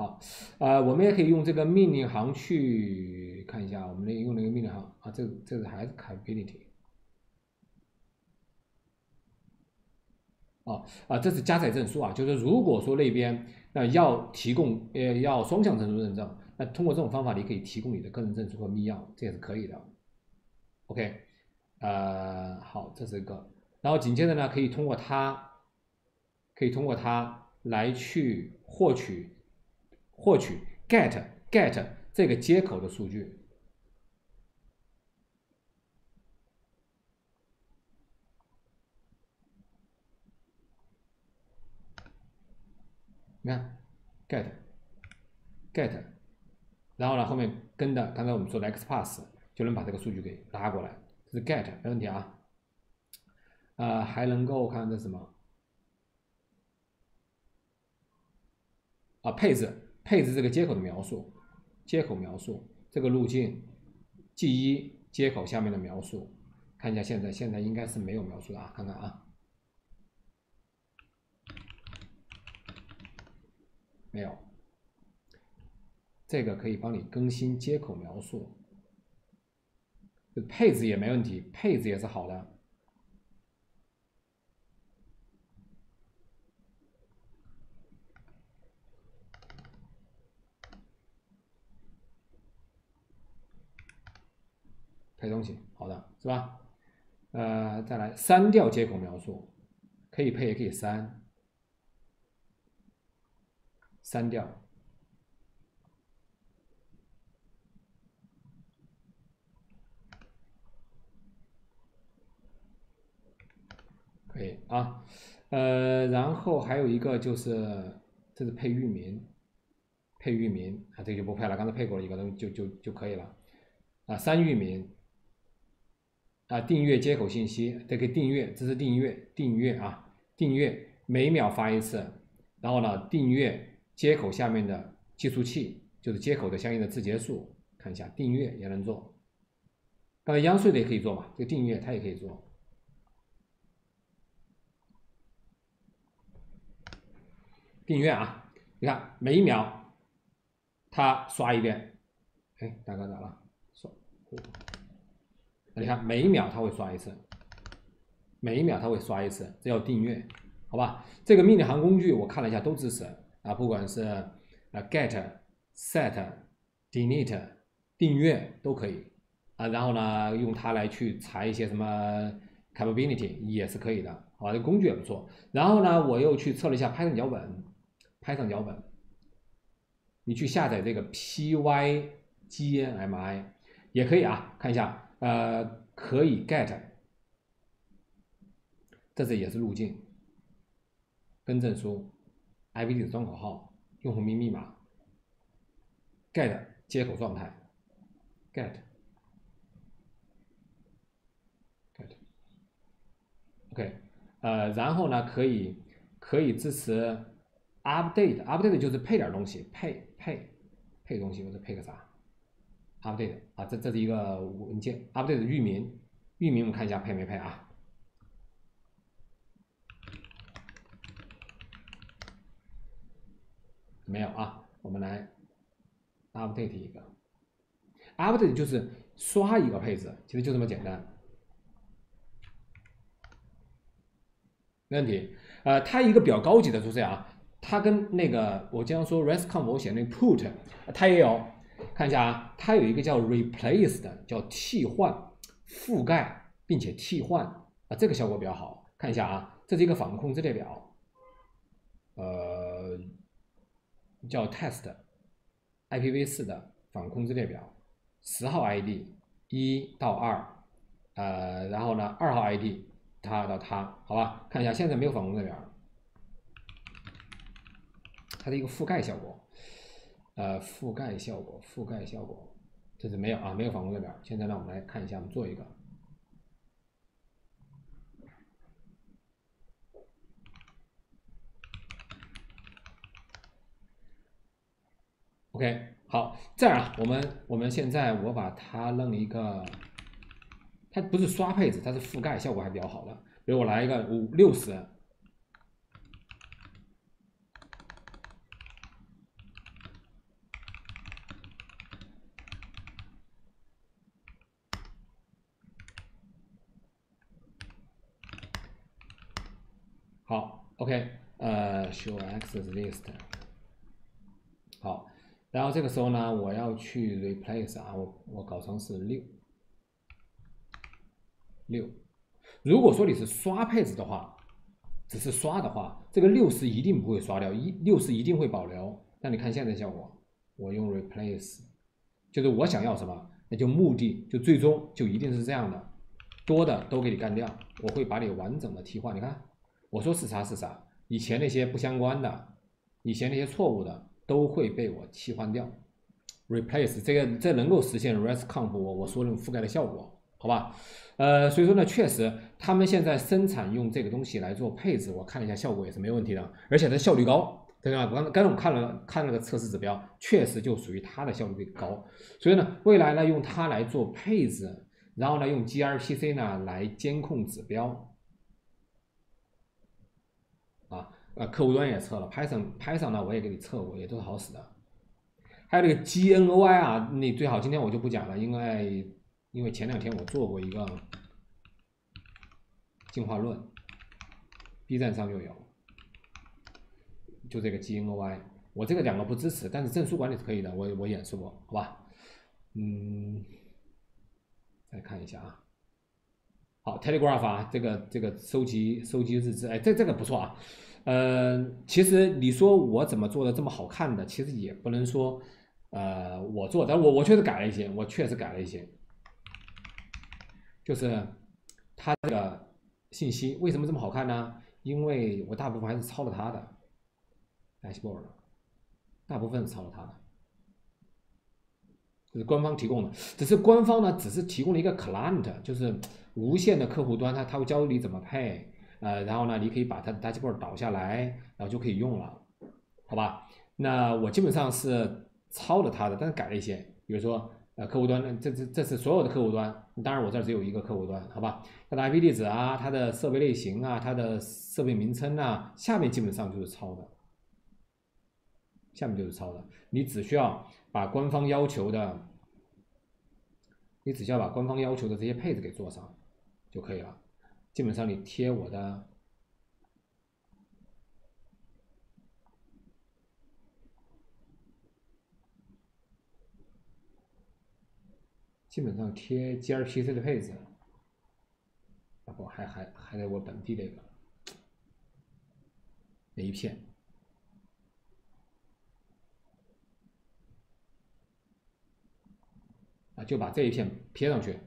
好，呃，我们也可以用这个命令行去看一下，我们那用那个命令行啊，这这个还是 capability。哦啊，这是加载证书啊，就是如果说那边那要提供呃要双向证书认证，那通过这种方法你可以提供你的个人证书和密钥，这也是可以的。OK，呃，好，这是一个，然后紧接着呢，可以通过它，可以通过它来去获取。获取 get get 这个接口的数据，你看 get get，然后呢后面跟的刚才我们说的 X Pass 就能把这个数据给拉过来，这是 get 没问题啊，啊还能够看这什么？啊配置。配置这个接口的描述，接口描述这个路径 G 一接口下面的描述，看一下现在现在应该是没有描述的啊，看看啊，没有，这个可以帮你更新接口描述，配置也没问题，配置也是好的。配东西，好的是吧？呃，再来删掉接口描述，可以配也可以删，删掉，可以啊。呃，然后还有一个就是，这是配域名，配域名啊，这就不配了，刚才配过了一个，就就就可以了啊，删域名。啊，订阅接口信息，这个订阅，这是订阅，订阅啊，订阅每秒发一次，然后呢，订阅接口下面的计数器，就是接口的相应的字节数，看一下，订阅也能做。刚才央税的也可以做嘛，这个订阅它也可以做。订阅啊，你看每一秒它刷一遍，哎，大哥咋了？刷。你看，每一秒它会刷一次，每一秒它会刷一次，这叫订阅，好吧？这个命令行工具我看了一下都支持啊，不管是啊 get、set、delete、订阅都可以啊。然后呢，用它来去查一些什么 capability 也是可以的，好吧？这工具也不错。然后呢，我又去测了一下 Python 脚本，Python 脚本，你去下载这个 PyGMI 也可以啊，看一下。呃，可以 get，这是也是路径，跟证书，IP 地址端口号，用户名密码，get 接口状态，get，get，OK，呃，然后呢，可以可以支持 update，update 就是配点东西，配配配东西或者配个啥。Update 啊，这这是一个文件，update 域名，域名我们看一下配没配啊？没有啊，我们来 update 一个，update 就是刷一个配置，其实就这么简单，没问题。呃，它一个比较高级的就是啊，它跟那个我经常说 RESTconf 我写那 put，它也有。看一下啊，它有一个叫 replace 的，叫替换、覆盖，并且替换啊，这个效果比较好。看一下啊，这是一个访问控制列表，呃，叫 test，IPv4 的访控制列表，十号 ID 一到二，呃，然后呢二号 ID 它到它，好吧？看一下现在没有访控列表，它的一个覆盖效果，呃，覆盖效果，覆盖效果，这是没有啊，没有访控列表。现在呢，我们来看一下，我们做一个。OK，好，这样啊，我们我们现在我把它弄一个，它不是刷配置，它是覆盖，效果还比较好的。比如我来一个五六十，好，OK，呃，show is list 好。然后这个时候呢，我要去 replace 啊，我我搞成是六六。如果说你是刷配置的话，只是刷的话，这个六是一定不会刷掉，一六是一定会保留。那你看现在效果，我用 replace，就是我想要什么，那就目的就最终就一定是这样的，多的都给你干掉，我会把你完整的替换。你看，我说是啥是啥，以前那些不相关的，以前那些错误的。都会被我替换掉，replace 这个这能够实现 RESTconf 我我说那种覆盖的效果，好吧？呃，所以说呢，确实他们现在生产用这个东西来做配置，我看了一下效果也是没问题的，而且它效率高，对吧？刚刚我看了看了个测试指标，确实就属于它的效率高，所以呢，未来呢用它来做配置，然后呢用 gRPC 呢来监控指标，啊。客户端也测了，Python Python 呢我也给你测过，也都是好使的。还有这个 GNOI 啊，你最好今天我就不讲了，因为因为前两天我做过一个进化论，B 站上就有，就这个 GNOI，我这个两个不支持，但是证书管理是可以的，我我演示过，好吧？嗯，再看一下啊，好，Telegraph 啊，这个这个收集收集日志，哎，这这个不错啊。呃，其实你说我怎么做的这么好看的，其实也不能说，呃，我做，但我我确实改了一些，我确实改了一些，就是它这个信息为什么这么好看呢？因为我大部分还是抄了它的 dashboard，大部分是抄了它的，就是官方提供的，只是官方呢只是提供了一个 client，就是无线的客户端，它它会教你怎么配。呃，然后呢，你可以把它的 dashboard 导下来，然后就可以用了，好吧？那我基本上是抄了它的，但是改了一些，比如说呃客户端，这这这是所有的客户端，当然我这儿只有一个客户端，好吧？它的 IP 地址啊，它的设备类型啊，它的设备名称啊，下面基本上就是抄的，下面就是抄的，你只需要把官方要求的，你只需要把官方要求的这些配置给做上就可以了。基本上你贴我的，基本上贴 gRPC 的配置，啊不，还还还在我本地那个那一片，啊就把这一片贴上去，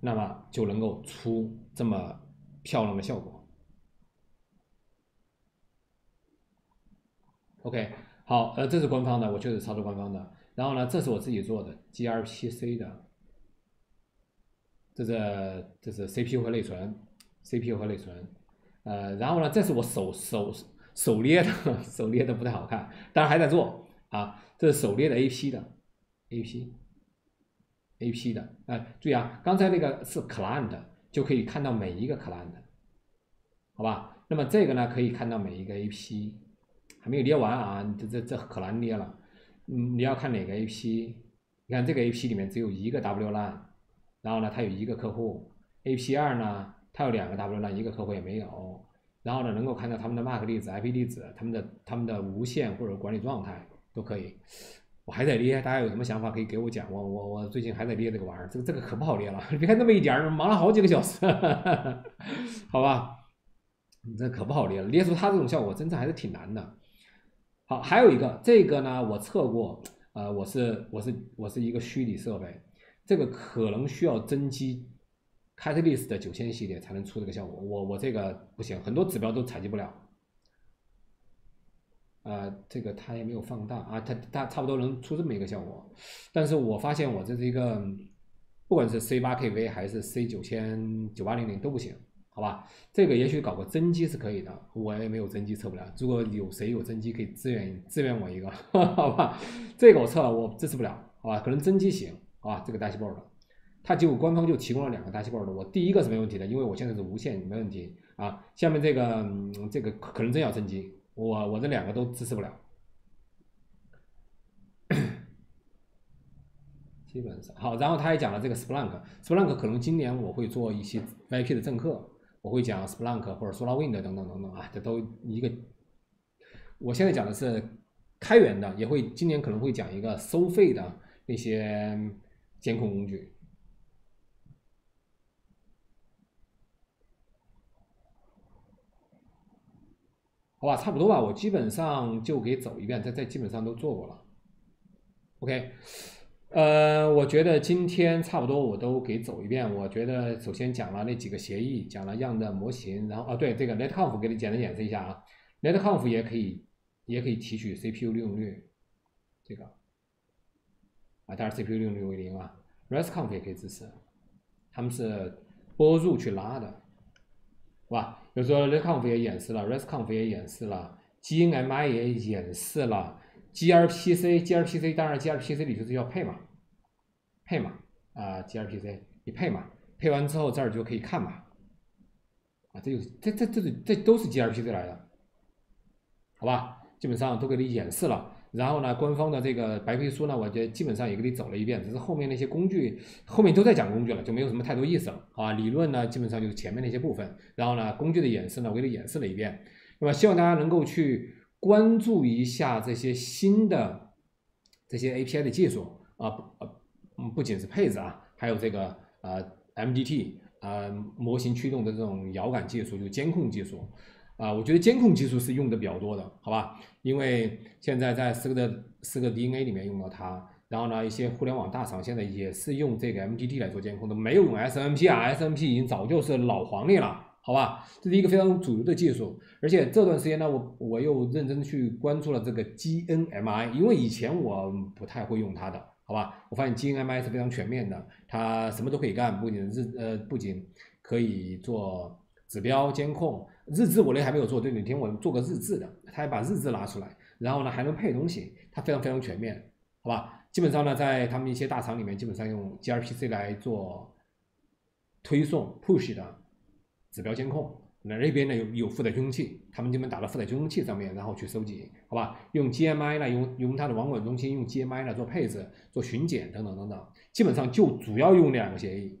那么就能够出这么。漂亮的效果。OK，好，呃，这是官方的，我确实操作官方的。然后呢，这是我自己做的 gRPC 的，这是这是 CPU 和内存，CPU 和内存。呃，然后呢，这是我手手手捏的，手捏的不太好看，但是还在做啊。这是手捏的 AP 的，AP，AP 的。哎，注意啊，刚才那个是 client。就可以看到每一个 client，好吧？那么这个呢，可以看到每一个 AP，还没有捏完啊，这这这可难捏了。嗯，你要看哪个 AP？你看这个 AP 里面只有一个 WLAN，然后呢，它有一个客户。AP 二呢，它有两个 WLAN，一个客户也没有。然后呢，能够看到他们的 MAC 地址、IP 地址、他们的他们的无线或者管理状态都可以。我还在捏，大家有什么想法可以给我讲。我我我最近还在捏这个玩意儿，这个这个可不好捏了。别看那么一点儿，忙了好几个小时，好吧？你这可不好捏了，捏出它这种效果，真正还是挺难的。好，还有一个，这个呢，我测过，呃，我是我是我是一个虚拟设备，这个可能需要真机 Catalyst 的九千系列才能出这个效果，我我这个不行，很多指标都采集不了。啊，这个它也没有放大啊，它它差不多能出这么一个效果，但是我发现我这是一个，不管是 C 八 KV 还是 C 九千九八零零都不行，好吧？这个也许搞个真机是可以的，我也没有真机测不了。如果有谁有真机可以支援支援我一个，好吧？这个我测了，我支持不了，好吧？可能真机行，好吧？这个大气泡的它就官方就提供了两个大气泡的我第一个是没问题的，因为我现在是无线没问题啊。下面这个这个可能真要真机。我我这两个都支持不了，基本上好。然后他也讲了这个 Splunk，Splunk 可能今年我会做一些 VIP 的正课，我会讲 Splunk 或者 SolarWind 等等等等啊，这都一个。我现在讲的是开源的，也会今年可能会讲一个收费的那些监控工具。好吧，差不多吧，我基本上就给走一遍，这这基本上都做过了。OK，呃，我觉得今天差不多我都给走一遍。我觉得首先讲了那几个协议，讲了样的模型，然后啊，对这个 NetConf 给你简单演示一下啊，NetConf 也可以也可以提取 CPU 利用率，这个啊，当然 CPU 利用率为零啊，ResConf 也可以支持，他们是拨入去拉的。是吧？比如说 ResConf 也演示了，ResConf 也演示了，GNMI 也演示了，gRPC，gRPC 当然 gRPC 里就是要配嘛，配嘛，啊，gRPC 你配嘛，配完之后这儿就可以看嘛，啊，这就这这这这都是 gRPC 来的，好吧？基本上都给你演示了。然后呢，官方的这个白皮书呢，我觉得基本上也给你走了一遍，只是后面那些工具后面都在讲工具了，就没有什么太多意思了啊。理论呢，基本上就是前面那些部分，然后呢，工具的演示呢，我给你演示了一遍。那么希望大家能够去关注一下这些新的这些 API 的技术啊，不，不仅是配置啊，还有这个呃 MDT 啊模型驱动的这种遥感技术，就监控技术。啊，我觉得监控技术是用的比较多的，好吧？因为现在在四个的四个 DNA 里面用到它，然后呢，一些互联网大厂现在也是用这个 MDD 来做监控的，没有用 SMP 啊，SMP 已经早就是老黄历了，好吧？这是一个非常主流的技术，而且这段时间呢，我我又认真去关注了这个 GNMI，因为以前我不太会用它的，好吧？我发现 GNMI 是非常全面的，它什么都可以干，不仅日呃不仅可以做指标监控。日志我那还没有做，对，哪天我做个日志的，他还把日志拿出来，然后呢还能配东西，它非常非常全面，好吧？基本上呢，在他们一些大厂里面，基本上用 gRPC 来做推送 push 的指标监控，那那边呢有有负载中心，他们这边打到负载中心器上面，然后去收集，好吧？用 GMI 呢，用用它的网管中心，用 GMI 来做配置、做巡检等等等等，基本上就主要用两个协议。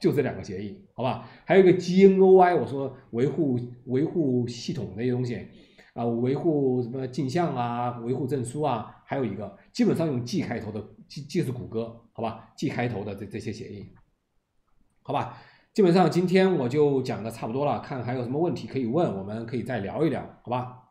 就这两个协议，好吧？还有一个 GNOI，我说维护维护系统那些东西啊，维护什么镜像啊，维护证书啊，还有一个基本上用 G 开头的，既既是谷歌，好吧？G 开头的这这些协议，好吧？基本上今天我就讲的差不多了，看还有什么问题可以问，我们可以再聊一聊，好吧？